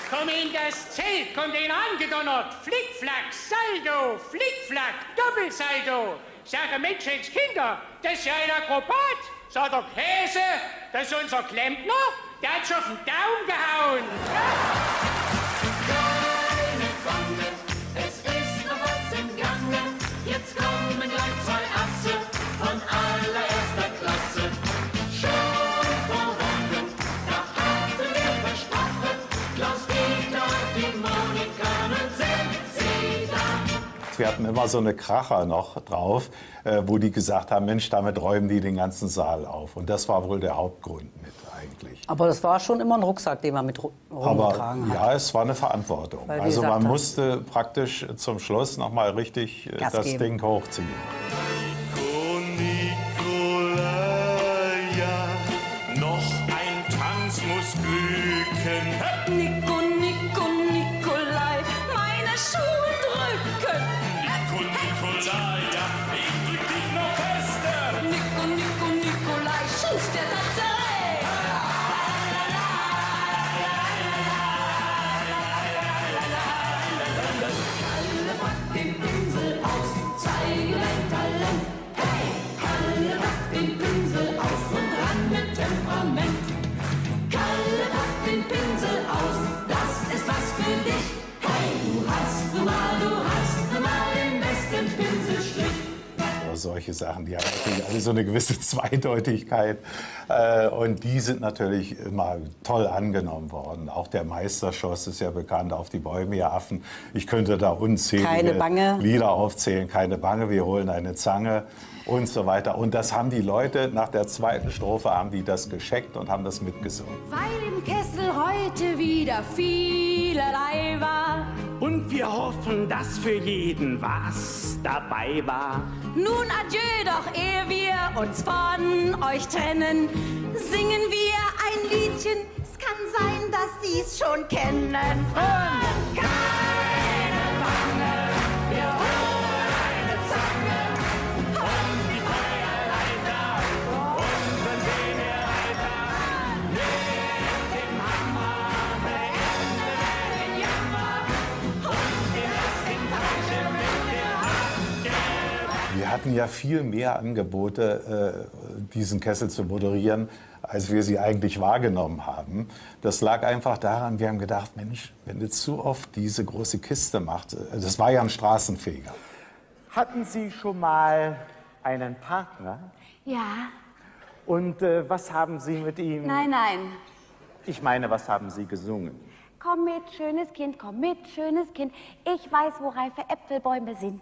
Komm in das Zelt, komm den angedonnert. Flickflack, Saldo, Flickflack, Doppelsaldo. Sage Menschenskinder, das ist ja ein Akrobat. Sagt der Käse, das ist unser Klempner, der hat schon auf den Daumen gehauen. Es ist noch was im Gange. Jetzt kommen gleich zwei Asse von allererster Klasse. Schon vor Wochen, da hatten wir versprochen. Klaus Dieter und die Monika, nun sind sie da. Wir hatten immer so eine Kracher noch drauf, äh, wo die gesagt haben, Mensch, damit räumen die den ganzen Saal auf. Und das war wohl der Hauptgrund mit eigentlich. Aber das war schon immer ein Rucksack, den man mit ru- rumgetragen Aber hat. ja, es war eine Verantwortung. Weil Also man haben- musste praktisch zum Schluss noch mal richtig äh, Gas das geben. Ding hochziehen. Noch ein Tanz muss glücken. Solche Sachen, die haben natürlich alle so eine gewisse Zweideutigkeit. Äh, Und die sind natürlich immer toll angenommen worden. Auch der Meisterschoss ist ja bekannt auf die Bäume, ihr Affen. Ich könnte da unzählige Keine Bange. Lieder aufzählen. Keine Bange, wir holen eine Zange und so weiter. Und das haben die Leute nach der zweiten Strophe haben die das gescheckt und haben das mitgesungen. Weil im Kessel heute wieder vielerlei war. Und wir hoffen, dass für jeden was dabei war. Nun adieu, doch ehe wir uns von euch trennen, singen wir ein Liedchen. Es kann sein, dass Sie's schon kennen. Und keine hatten ja viel mehr Angebote, äh, diesen Kessel zu moderieren, als wir sie eigentlich wahrgenommen haben. Das lag einfach daran, wir haben gedacht, Mensch, wenn du zu oft diese große Kiste machst, äh, das war ja ein Straßenfeger. Hatten Sie schon mal einen Partner? Ja, Und äh, was haben Sie mit ihm? nein, nein. Ich meine, was haben Sie gesungen? Komm mit, schönes Kind, komm mit, schönes Kind. Ich weiß, wo reife Äpfelbäume sind.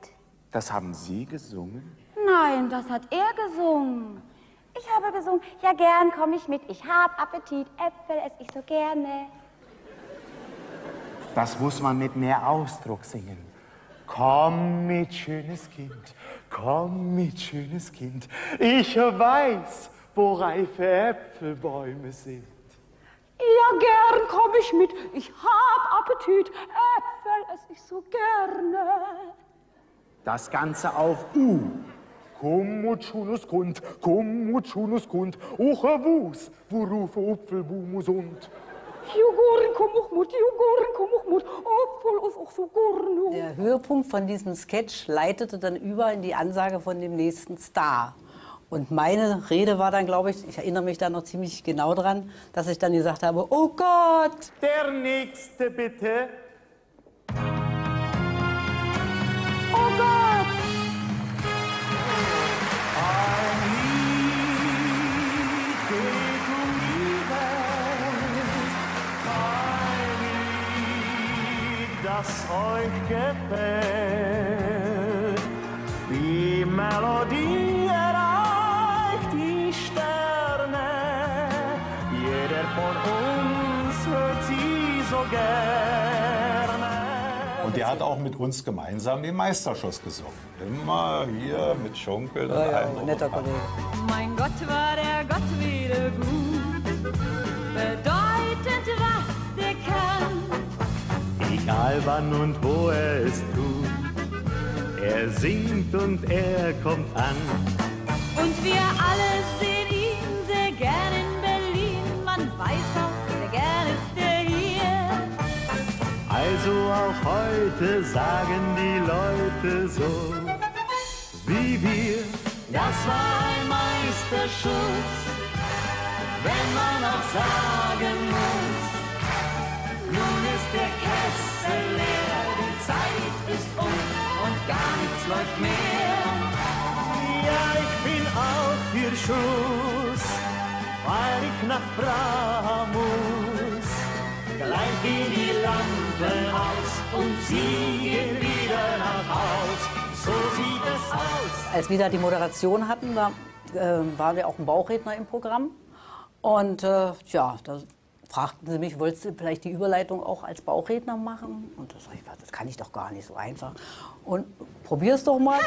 Das haben Sie gesungen? Nein, das hat er gesungen. Ich habe gesungen, ja gern komm ich mit, ich hab Appetit, Äpfel ess ich so gerne. Das muss man mit mehr Ausdruck singen. Komm mit, schönes Kind, komm mit, schönes Kind. Ich weiß, wo reife Äpfelbäume sind. Ja gern komm ich mit, ich hab Appetit, Äpfel ess ich so gerne. Das Ganze auf U. Komm und schönes Kind, komm und schönes Kind. Och, Wus, wo rufe Apfelbumus und. Der Höhepunkt von diesem Sketch leitete dann über in die Ansage von dem nächsten Star. Und meine Rede war dann, glaube ich, ich erinnere mich da noch ziemlich genau dran, dass ich dann gesagt habe, oh Gott! Der nächste bitte. Was euch gefällt. Die Melodie erreicht die Sterne. Jeder von uns hört sie so gerne. Und der hat auch mit uns gemeinsam den Meisterschuss gesungen. Immer hier mit Schunkeln. Ja, und ja, netter. Kollege. Mein Gott war der Gott wieder gut, bedeutet was der kann. Egal wann und wo er es tut, er singt und er kommt an. Und wir alle sehen ihn sehr gern in Berlin, man weiß auch, sehr gern ist er hier. Also auch heute sagen die Leute so, wie wir. Das war ein Meisterschuss, wenn man auch sagen muss, nun ist der Kessel leer, die Zeit ist um und gar nichts läuft mehr. Ja, ich bin auch für Schluss, weil ich nach Praha muss. Gleich gehen die Lampen aus und sie gehen wieder nach Haus. So sieht es aus. Als wir da die Moderation hatten, da äh, waren wir auch ein Bauchredner im Programm. Und äh, ja, da fragten sie mich, wolltest du vielleicht die Überleitung auch als Bauchredner machen? Und da sag ich, das kann ich doch gar nicht so einfach. Und probier's doch mal.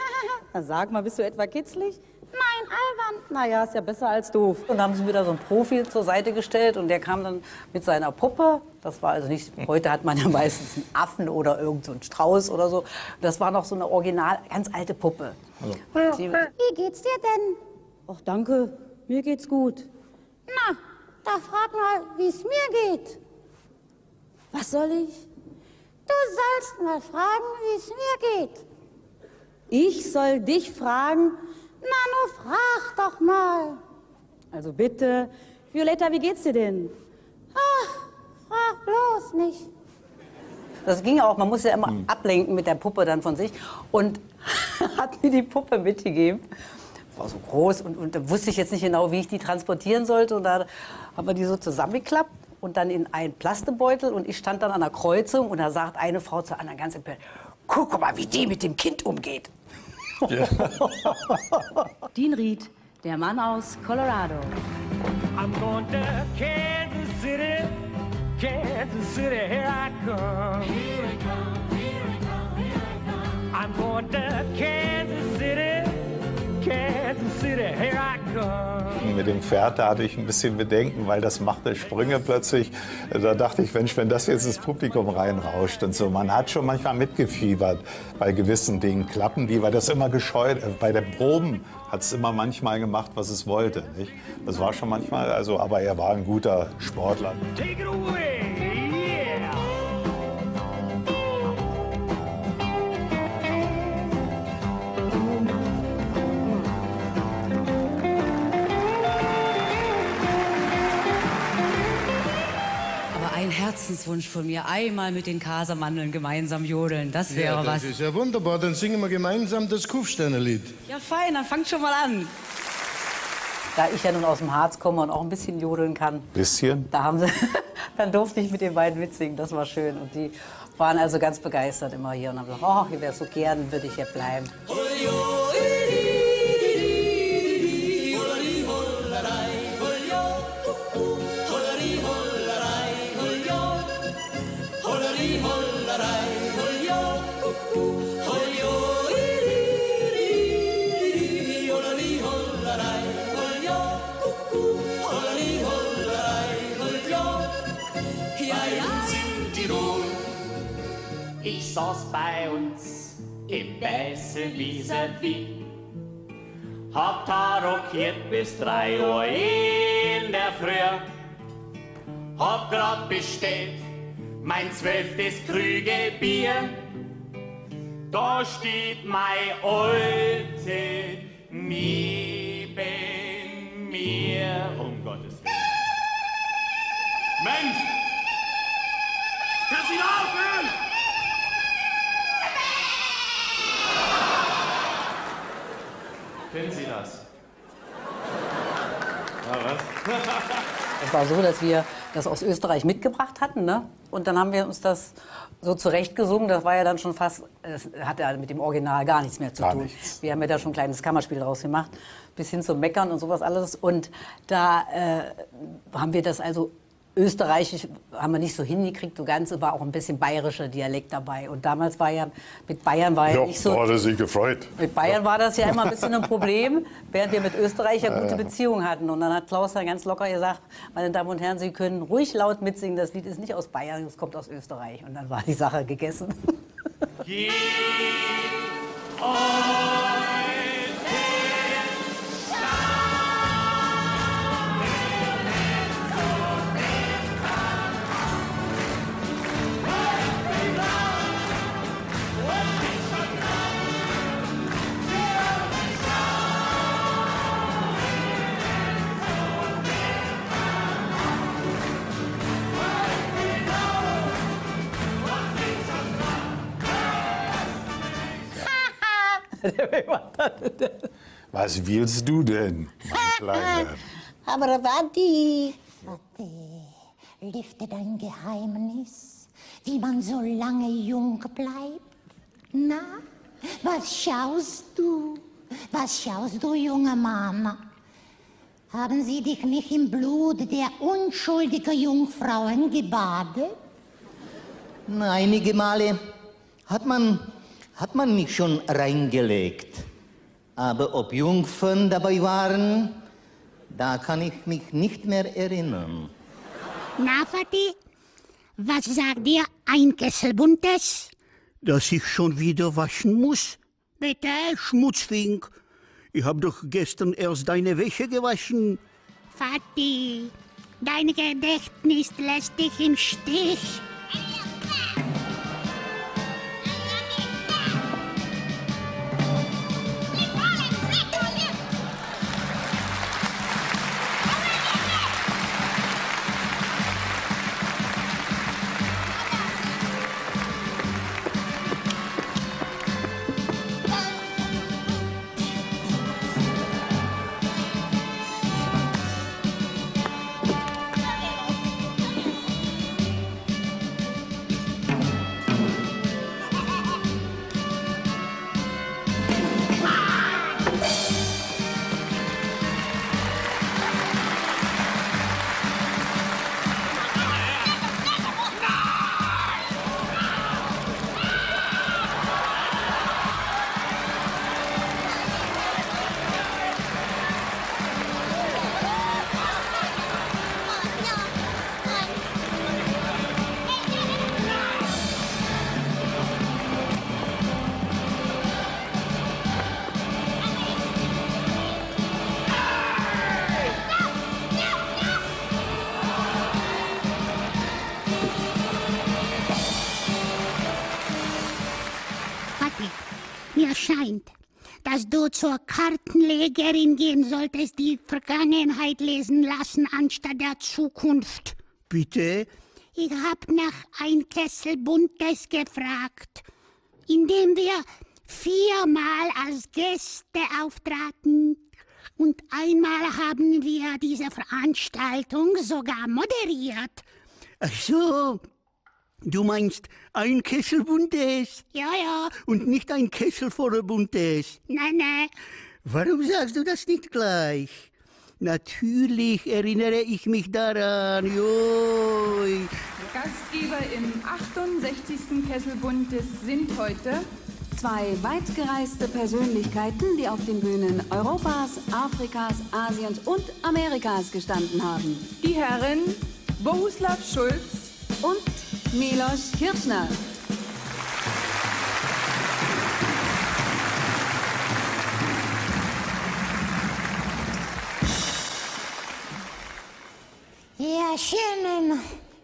Na, sag mal, bist du etwa kitzlig? Nein, albern. Naja, ist ja besser als doof. Und dann haben sie wieder so einen Profi zur Seite gestellt und der kam dann mit seiner Puppe. Das war also nicht, heute hat man ja meistens einen Affen oder irgend so einen Strauß oder so. Das war noch so eine original, ganz alte Puppe. Sie- Wie geht's dir denn? Ach, danke. Mir geht's gut. Na, da frag mal, wie's mir geht. Was soll ich? Du sollst mal fragen, wie's mir geht. Ich soll dich fragen? Na, nur frag doch mal. Also bitte, Violetta, wie geht's dir denn? Ach, frag bloß nicht. Das ging auch, man muss ja immer ablenken mit der Puppe dann von sich. Und hat mir die Puppe mitgegeben. War so groß und, und da wusste ich jetzt nicht genau, wie ich die transportieren sollte. Und da haben wir die so zusammengeklappt und dann in einen Plastebeutel. Und ich stand dann an der Kreuzung und da sagt eine Frau zur anderen ganz empört, guck mal, wie die mit dem Kind umgeht. Dean Reed, der Mann aus Colorado. I'm going to Kansas City, Kansas City, here I come. Here I come, here I come, here I come. I'm going to Kansas City, Mit dem Pferd, da hatte ich ein bisschen Bedenken, weil das machte Sprünge plötzlich. Da dachte ich, Mensch, wenn das jetzt ins Publikum reinrauscht und so. Man hat schon manchmal mitgefiebert bei gewissen Dingen. Klappen die, weil das immer gescheut, äh, bei der Proben hat es immer manchmal gemacht, was es wollte. Nicht? Das war schon manchmal, also, aber er war ein guter Sportler. Take it away, Herzenswunsch von mir, einmal mit den Kasermandeln gemeinsam jodeln, das wäre ja, was. das ist ja wunderbar. Dann singen wir gemeinsam das Kufsteinerlied. Ja, fein, dann fangt schon mal an. Da ich ja nun aus dem Harz komme und auch ein bisschen jodeln kann, Bisschen? da haben sie, dann durfte ich mit den beiden mitsingen. Das war schön. Und die waren also ganz begeistert immer hier und haben gesagt, oh, hier wäre so gern, würde ich hier bleiben. Ja, saß bei uns im Bessel vis-à-vis. Hab da rockiert bis drei Uhr in der Früh. Hab grad bestellt mein zwölftes Krüge Bier. Da steht mein Alte neben mir. Um Gottes Willen. Mensch! Kannst du aufhören? Kennen Sie das? Ja, was? Es war so, dass wir das aus Österreich mitgebracht hatten. Ne? Und dann haben wir uns das so zurechtgesungen. Das war ja dann schon fast, es hatte ja mit dem Original gar nichts mehr zu Gar tun. nichts. Wir haben ja da schon ein kleines Kammerspiel draus gemacht, bis hin zum Meckern und sowas alles. Und da äh, haben wir das also österreichisch, haben wir nicht so hingekriegt, so ganz, war auch ein bisschen bayerischer Dialekt dabei. Und damals war ja, mit Bayern war ja, Ja, nicht da so... hat er sich gefreut. Mit Bayern war das ja immer ein bisschen ein Problem, während wir mit Österreich ja gute Ja. Beziehungen hatten. Und dann hat Klaus dann ganz locker gesagt, meine Damen und Herren, Sie können ruhig laut mitsingen, das Lied ist nicht aus Bayern, es kommt aus Österreich. Und dann war die Sache gegessen. Was willst du denn, mein Kleiner? Aber warte, warte, lüfte dein Geheimnis, wie man so lange jung bleibt. Na, was schaust du? Was schaust du, junger Mann? Haben sie dich nicht im Blut der unschuldigen Jungfrauen gebadet? Einige Male hat man, hat man mich schon reingelegt. Aber ob Jungfern dabei waren, da kann ich mich nicht mehr erinnern. Na, Vati, was sagt dir ein Kessel Buntes? dass ich schon wieder waschen muss. Bitte? Schmutzfink, ich hab doch gestern erst deine Wäsche gewaschen. Vati, dein Gedächtnis lässt dich im Stich. Kartenlegerin gehen solltest, die Vergangenheit lesen lassen anstatt der Zukunft. Bitte? Ich hab nach ein Kessel Buntes gefragt, indem wir viermal als Gäste auftraten. Und einmal haben wir diese Veranstaltung sogar moderiert. Ach so, du meinst ein Kessel Buntes? Ja, ja. Und nicht ein Kessel voller Buntes? Nein, nein. Warum sagst du das nicht gleich? Natürlich erinnere ich mich daran. Joi. Gastgeber im 68. Kesselbundes sind heute zwei weitgereiste Persönlichkeiten, die auf den Bühnen Europas, Afrikas, Asiens und Amerikas gestanden haben. Die Herren Bohuslav Schulz und Milos Kirchner. Ja, schönen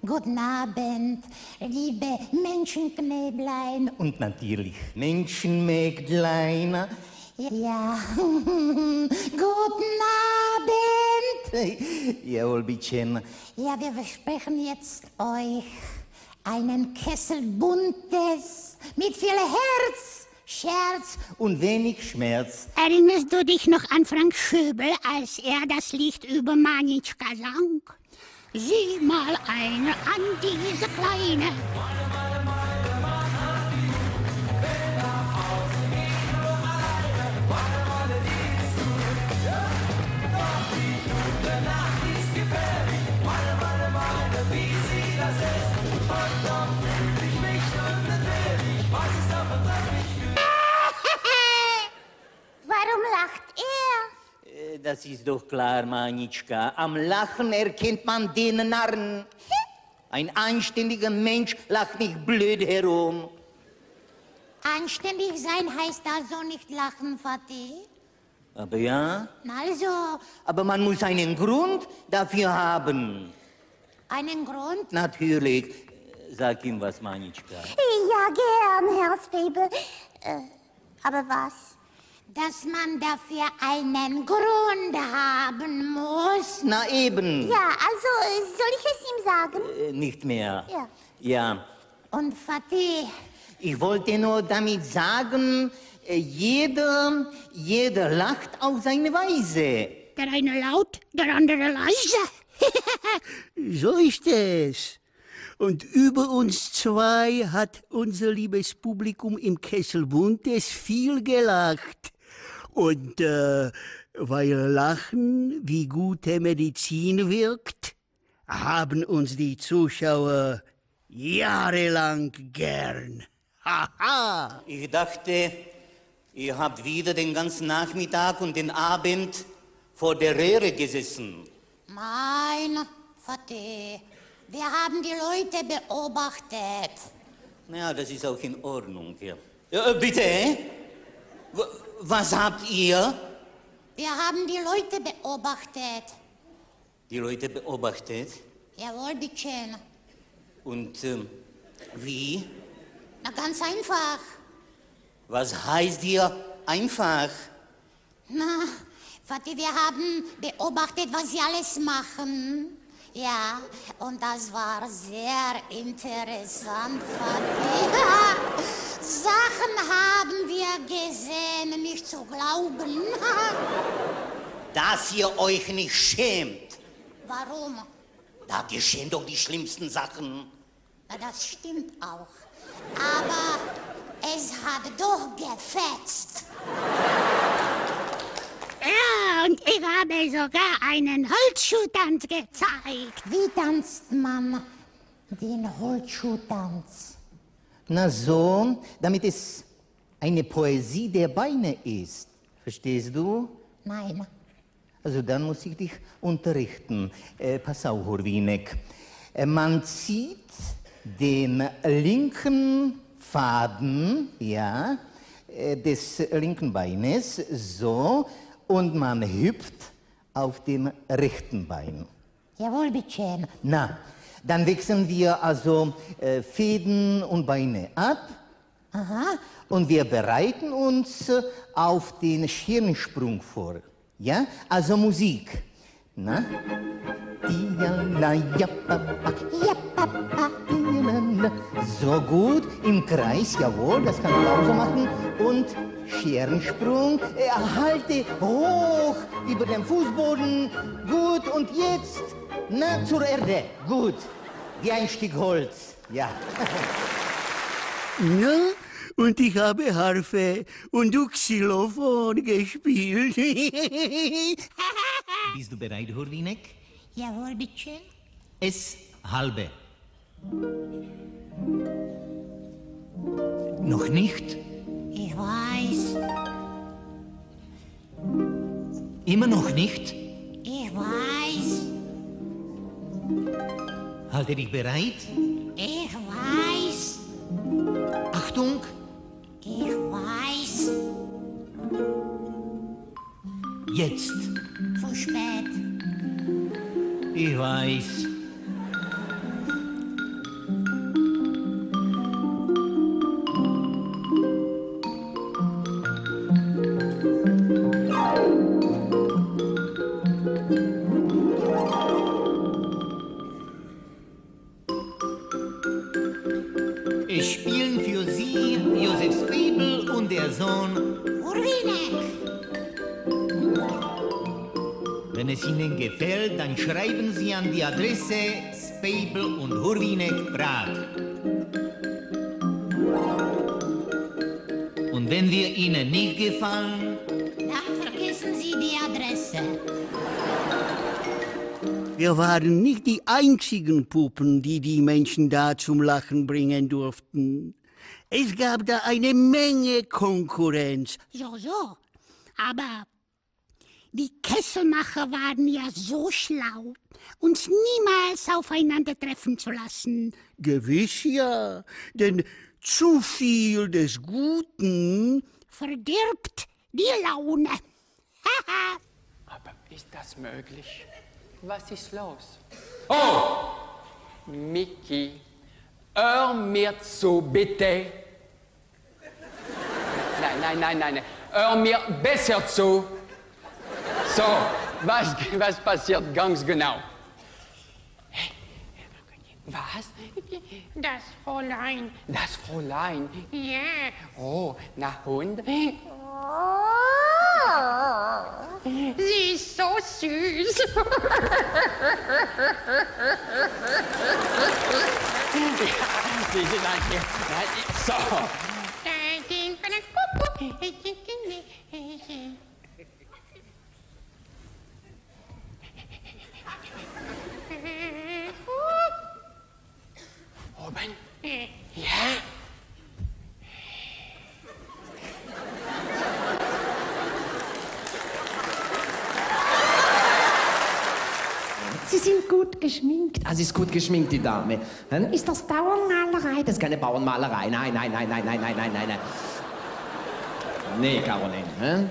guten Abend, liebe Menschenknäblein. Und natürlich Menschenmägdlein. Ja, guten Abend. Jawohl, Bittchen. Ja, wir versprechen jetzt euch einen Kessel Buntes mit viel Herz, Scherz. und wenig Schmerz. Erinnerst du dich noch an Frank Schöbel, als er das Lied über Manitschka sang? Sieh mal eine an, diese Kleine. Lacht er? Äh, Das ist doch klar, Manitschka. Am Lachen erkennt man den Narren. Ein anständiger Mensch lacht nicht blöd herum. Anständig sein heißt also nicht lachen, Fatih. Aber ja, Also, aber man muss einen Grund dafür haben. einen Grund? Natürlich. Sag ihm was, Manitschka. Ja, gern, Herr Spebel. Äh, aber was? Dass man dafür einen Grund haben muss. Na eben. Ja, also äh, soll ich es ihm sagen? Äh, Nicht mehr. Ja. Ja. Und Fatih, Ich wollte nur damit sagen, äh, jeder, jeder lacht auf seine Weise. Der eine laut, der andere leise. so ist es. Und über uns zwei hat unser liebes Publikum im Kessel Buntes viel gelacht. Und äh, weil Lachen wie gute Medizin wirkt, haben uns die Zuschauer jahrelang gern. Haha! Ich dachte, ihr habt wieder den ganzen Nachmittag und den Abend vor der Röhre gesessen. nein, Fatih, wir haben die Leute beobachtet. Ja, das ist auch in Ordnung. Ja. Ja, äh, bitte? Was habt ihr? Wir haben die Leute beobachtet. Die Leute beobachtet. Jawohl, Bitchen. Und ähm, wie? Na, ganz einfach. Was heißt hier einfach? Na, Fatih, wir haben beobachtet, was sie alles machen. Ja, und das war sehr interessant, Fatih. Sachen haben wir gesehen, nicht zu glauben. Dass ihr euch nicht schämt. Warum? Da geschehen doch die schlimmsten Sachen. Na, das stimmt auch. Aber es hat doch gefetzt. Ja, und ich habe sogar einen Holzschuhtanz gezeigt. Wie tanzt man den Holzschuhtanz? Na so, damit es eine Poesie der Beine ist. Verstehst du? Nein. Also dann muss ich dich unterrichten. Äh, pass auf, Horwinek. Äh, man zieht den linken Faden, ja, äh, des linken Beines so und man hüpft auf dem rechten Bein. Jawohl, Bitchen. Na, dann wechseln wir also äh, Fäden und Beine ab. Aha. Und wir bereiten uns äh, auf den Schirnsprung vor. Ja? Also Musik. Na? So gut, im Kreis, jawohl, das kann so machen. Und Schirnsprung, äh, halte hoch über den Fußboden. Gut, und jetzt, na, zur Erde. Gut, wie ein Stück Holz. Ja. Na, und ich habe Harfe und Xylophon gespielt. Bist du bereit, Hurwinek? Jawohl, Bitchen. Es halbe. Noch nicht? Ich weiß, Immer noch nicht? ich weiß, Halte dich bereit. ich weiß, Achtung! Ich weiß. Jetzt. Zu spät. Ich weiß. Und Hurwinek, Prag. Und wenn wir Ihnen nicht gefallen, Dann vergessen Sie die Adresse. Wir waren nicht die einzigen Puppen, die die Menschen da zum Lachen bringen durften. Es gab da eine Menge Konkurrenz. So, so. Aber die Kesselmacher waren ja so schlau, uns niemals aufeinander treffen zu lassen. Gewiss ja, denn zu viel des Guten Verdirbt die Laune. Aber ist das möglich? Was ist los? Oh! Mickey, hör mir zu, bitte. Nein, nein, nein, nein, nein. Hör mir besser zu. So, was, was passiert ganz genau? Was? Das Fräulein. Das Fräulein. Ja. Oh, na und? Sie ist so süß. Sie sind hier. So. Oben? Ja. Sie sind gut geschminkt. Ah, sie ist gut geschminkt, die Dame. Hm? Ist das Bauernmalerei? Das ist keine Bauernmalerei. Nein, nein, nein, nein, nein, nein, nein, nein, nein. Nee, Caroline. Hm?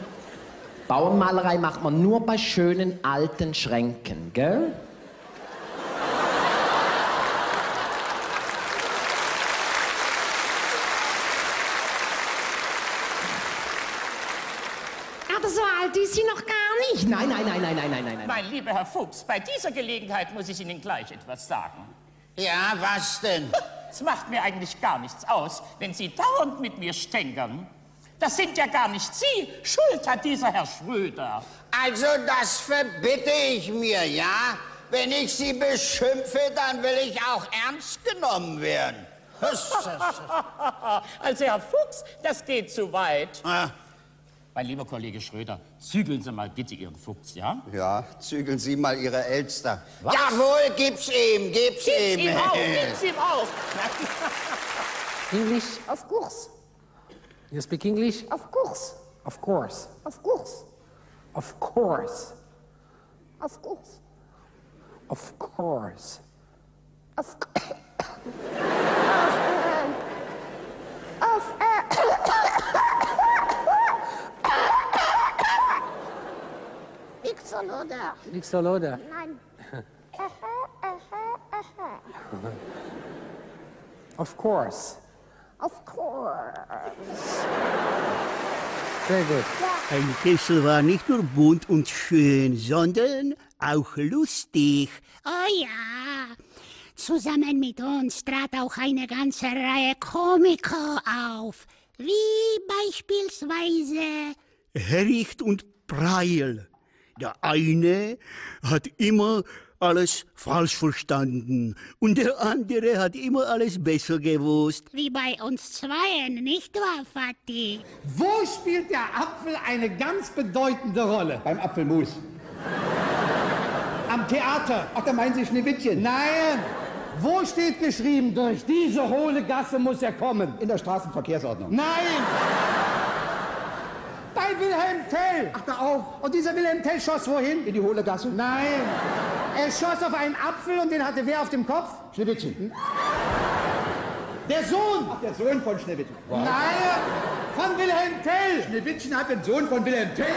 Bauernmalerei macht man nur bei schönen alten Schränken, gell? Aber so alt ist sie noch gar nicht. Nein, nein, nein, nein, nein, nein, nein, nein. Mein lieber Herr Fuchs, bei dieser Gelegenheit muss ich Ihnen gleich etwas sagen. Ja, was denn? Es macht mir eigentlich gar nichts aus, wenn Sie dauernd mit mir stänkern. Das sind ja gar nicht Sie. Schuld hat dieser Herr Schröder. Also, das verbitte ich mir, ja? Wenn ich Sie beschimpfe, dann will ich auch ernst genommen werden. also, Herr Fuchs, das geht zu weit. Ah. Mein lieber Kollege Schröder, zügeln Sie mal bitte Ihren Fuchs, ja? Ja, zügeln Sie mal Ihre Elster. Jawohl, gib's ihm, gib's, Gib's ihm. ihm auf, gib's ihm auf. English? Of course. You speak English? Of course. Of course. Of course. Of course. Of course. Of course. Of course. Of Pixeloder. Nixoloda. Nein. Of course. Sehr gut. Ein Kessel war nicht nur bunt und schön, sondern auch lustig. Oh ja. Zusammen mit uns trat auch eine ganze Reihe Komiker auf. Wie beispielsweise Herricht und Preil. Der eine hat immer alles falsch verstanden und der andere hat immer alles besser gewusst. wie bei uns Zweien, nicht wahr, Vati? Wo spielt der Apfel eine ganz bedeutende Rolle? Beim Apfelmus. Am Theater. Ach, da meinen Sie Schneewittchen? Nein. Wo steht geschrieben, durch diese hohle Gasse muss er kommen? In der Straßenverkehrsordnung. Nein. Bei Wilhelm Tell. Ach, da auch. Und dieser Wilhelm Tell schoss wohin? In die hohle Gasse? Nein. Er schoss auf einen Apfel und den hatte wer auf dem Kopf? Schneewittchen. Der Sohn. Ach, der Sohn von Schneewittchen. Nein, von Wilhelm Tell. Schneewittchen hat den Sohn von Wilhelm Tell.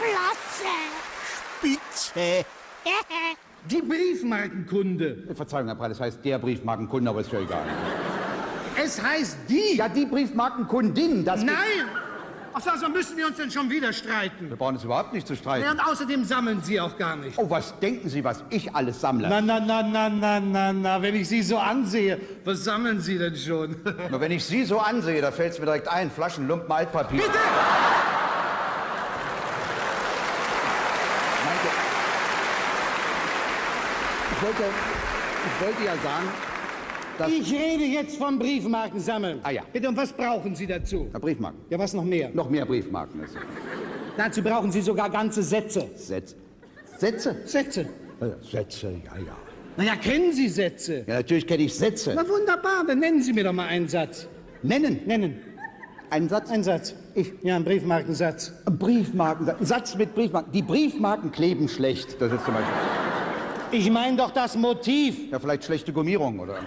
Klotze. Spitze. Die Briefmarkenkunde. Verzeihung, Herr Prall, es heißt der Briefmarkenkunde, aber ist ja egal. Es heißt die. Ja, die Briefmarkenkundin. Das Nein! Ach so, also müssen wir uns denn schon wieder streiten? Wir brauchen uns überhaupt nicht zu streiten. Ja, und außerdem sammeln Sie auch gar nicht. Oh, was denken Sie, was ich alles sammle? Na, na, na, na, na, na, na, wenn ich Sie so ansehe, was sammeln Sie denn schon? Nur wenn ich Sie so ansehe, da fällt es mir direkt ein. Flaschen, Lumpen, Altpapier. Bitte! Ich wollte, ich wollte ja sagen, dass... Ich rede jetzt vom Briefmarken sammeln. Ah ja. Bitte, und was brauchen Sie dazu? Na, Briefmarken. Ja, was noch mehr? Noch mehr Briefmarken. Das Dazu brauchen Sie sogar ganze Sätze. Sätze. Sätze? Sätze. Ja, Sätze, ja, ja. Naja, kennen Sie Sätze? Ja, natürlich kenne ich Sätze. Na wunderbar, dann nennen Sie mir doch mal einen Satz. Nennen? Nennen. Einen Satz? Ein Satz. Ich? Ja, ein Briefmarkensatz. Ein Briefmarken, ein Satz mit Briefmarken. Die Briefmarken kleben schlecht. Das ist zum Beispiel. Ich meine doch das Motiv. Ja, vielleicht schlechte Gummierung, oder?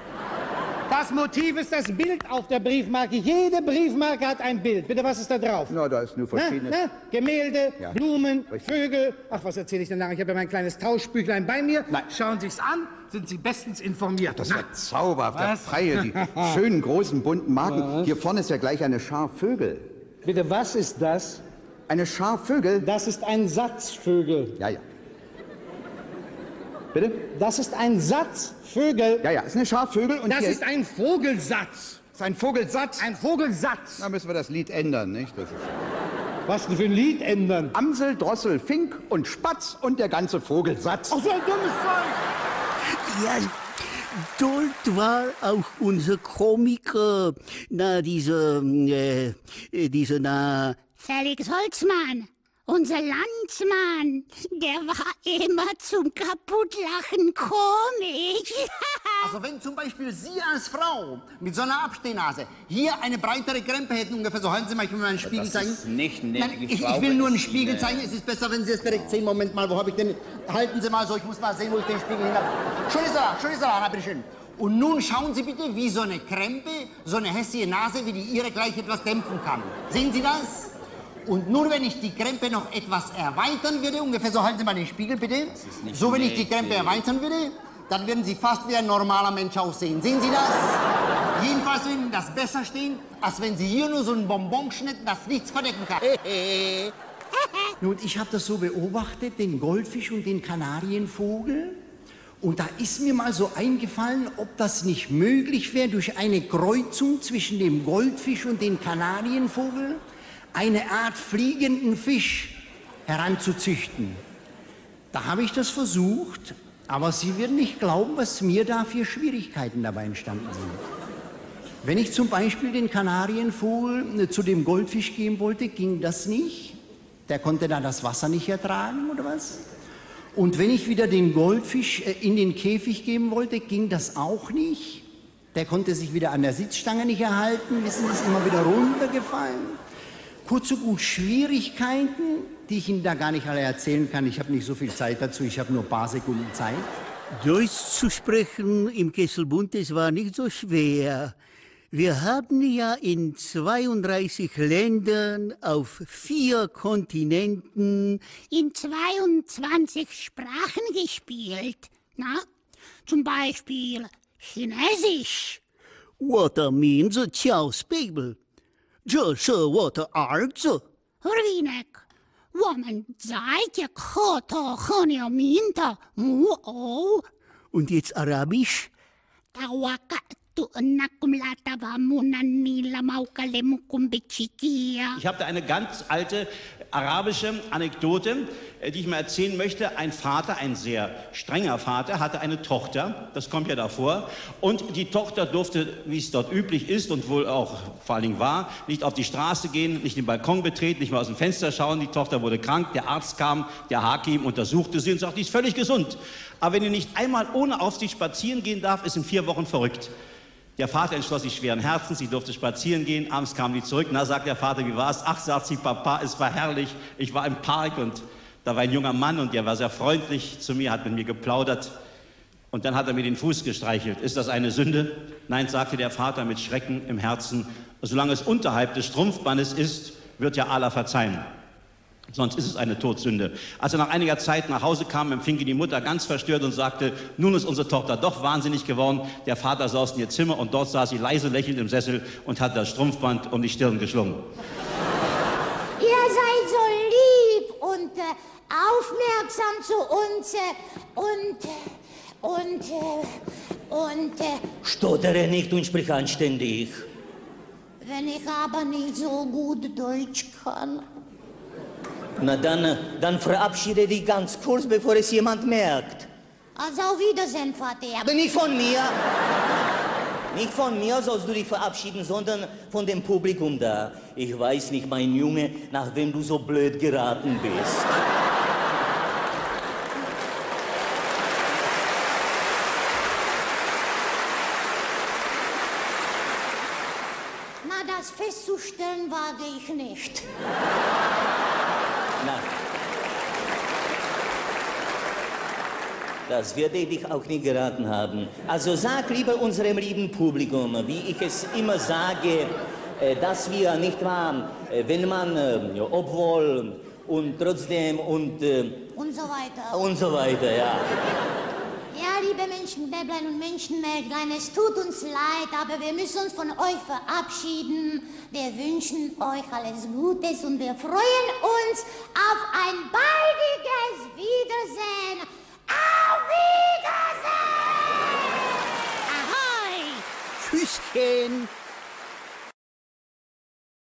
Das Motiv ist das Bild auf der Briefmarke. Jede Briefmarke hat ein Bild. Bitte, was ist da drauf? Na, da ist nur verschiedenes. Na, na, Gemälde, Ja. Blumen, Richtig. Vögel. Ach, was erzähle ich denn nach? Ich habe ja mein kleines Tauschbüchlein bei mir. Nein. Schauen Sich's an, sind Sie bestens informiert. Das Na, war zauberhaft. Der Was? Freie, die schönen, großen, bunten Marken. Hier vorne ist ja gleich eine Schar Vögel. Bitte, was ist das? Eine Schar Vögel? Das ist ein Satz Vögel. Ja, ja. Bitte? Das ist ein Satz Vögel. Ja, ja, ist eine Schar Vögel. Und Das hier ist ein Vogelsatz. ist ein Vogelsatz. Ein Vogelsatz. Da müssen wir das Lied ändern, nicht? Das ist Was denn für ein Lied ändern? Amsel, Drossel, Fink und Spatz und der ganze Vogelsatz. Ach, so ein dummes Zeug. Ja, dort war auch unser Komiker, na, dieser, äh, dieser, na, Felix Holzmann, unser Landsmann, der war immer zum Kaputtlachen komisch. Also wenn zum Beispiel Sie als Frau mit so einer Abstehnase hier eine breitere Krempe hätten, ungefähr so, halten Sie mal, ich will mal einen Spiegel das zeigen. ist nicht nett. Nein, ich, ich will nur einen Spiegel nett. zeigen. Es ist besser, wenn Sie es direkt sehen. Moment mal, wo habe ich denn... Halten Sie mal so, ich muss mal sehen, wo ich den Spiegel hin habe. Schon ist er da, schon ist er da, na bitteschön. Und nun schauen Sie bitte, wie so eine Krempe, so eine hässliche Nase, wie die Ihre gleich etwas dämpfen kann. Sehen Sie das? Und nur wenn ich die Krempe noch etwas erweitern würde, ungefähr so, halten Sie mal den Spiegel bitte. So, wenn ich die. Krempe erweitern würde, dann würden Sie fast wie ein normaler Mensch aussehen. Sehen Sie das? Jedenfalls würde Ihnen das besser stehen, als wenn Sie hier nur so ein Bonbon schnitten, das nichts verdecken kann. Nun, ich habe das so beobachtet, den Goldfisch und den Kanarienvogel. Und da ist mir mal so eingefallen, ob das nicht möglich wäre, durch eine Kreuzung zwischen dem Goldfisch und dem Kanarienvogel eine Art fliegenden Fisch heranzuzüchten. Da habe ich das versucht, aber Sie werden nicht glauben, was mir da für Schwierigkeiten dabei entstanden sind. Wenn ich zum Beispiel den Kanarienvogel äh, zu dem Goldfisch geben wollte, ging das nicht. Der konnte da das Wasser nicht ertragen oder was? Und wenn ich wieder den Goldfisch äh, in den Käfig geben wollte, ging das auch nicht. Der konnte sich wieder an der Sitzstange nicht erhalten, wissen Sie, ist immer wieder runtergefallen kurz und gut Schwierigkeiten, die ich Ihnen da gar nicht alle erzählen kann. Ich habe nicht so viel Zeit dazu, ich habe nur ein paar Sekunden Zeit. Deutsch zu sprechen im Kesselbund, es war nicht so schwer. Wir haben ja in 32 Ländern auf vier Kontinenten in 22 Sprachen gespielt. Na, zum Beispiel Chinesisch. What a means a Chao Spiegel. 这是我的儿子。Rinek, 我们在这课堂很有名的木偶。Und jetzt Arabisch? Tawakatu Ich habe da eine ganz alte arabische Anekdote, äh, die ich mal erzählen möchte. Ein Vater, ein sehr strenger Vater, hatte eine Tochter, das kommt ja davor, und die Tochter durfte, wie es dort üblich ist und wohl auch vor allen Dingen war, nicht auf die Straße gehen, nicht den Balkon betreten, nicht mal aus dem Fenster schauen. Die Tochter wurde krank, der Arzt kam, der Hakim untersuchte sie und sagte, die ist völlig gesund. Aber wenn ihr nicht einmal ohne Aufsicht spazieren gehen darf, ist in vier Wochen verrückt. Der Vater entschloss sich schweren Herzens, sie durfte spazieren gehen, abends kam die zurück. Na, sagt der Vater, wie war's? Ach, sagt sie, Papa, es war herrlich. Ich war im Park und da war ein junger Mann und der war sehr freundlich zu mir, hat mit mir geplaudert. Und dann hat er mir den Fuß gestreichelt. Ist das eine Sünde? Nein, sagte der Vater mit Schrecken im Herzen. Solange es unterhalb des Strumpfbandes ist, wird ja Allah verzeihen. Sonst ist es eine Todsünde. Als er nach einiger Zeit nach Hause kam, empfing ihn die Mutter ganz verstört und sagte, nun ist unsere Tochter doch wahnsinnig geworden. Der Vater saß in ihr Zimmer und dort saß sie leise lächelnd im Sessel und hat das Strumpfband um die Stirn geschlungen. und äh, aufmerksam zu uns äh, und äh, und äh, und äh, Stottere nicht und sprich anständig. wenn ich aber nicht so gut Deutsch kann. Na dann, äh, dann verabschiede dich ganz kurz, bevor es jemand merkt. Also auf Wiedersehen, Vater. Aber nicht von mir. Nicht von mir sollst du dich verabschieden, sondern von dem Publikum da. Ich weiß nicht, mein Junge, nach wem du so blöd geraten bist. Na, das festzustellen wage ich nicht. Na. Das werde ich auch nie geraten haben. Also sag lieber unserem lieben Publikum, wie ich es immer sage, äh, dass wir, nicht wahr, äh, wenn man, äh, obwohl und trotzdem und, Und so weiter. und so weiter, ja. Ja, liebe Menschenbäbblein und Menschenmäglein, es tut uns leid, aber wir müssen uns von euch verabschieden. Wir wünschen euch alles Gutes und wir freuen uns auf ein baldiges Wiedersehen. Auf Wiedersehen! Ahoi! Tschüsschen!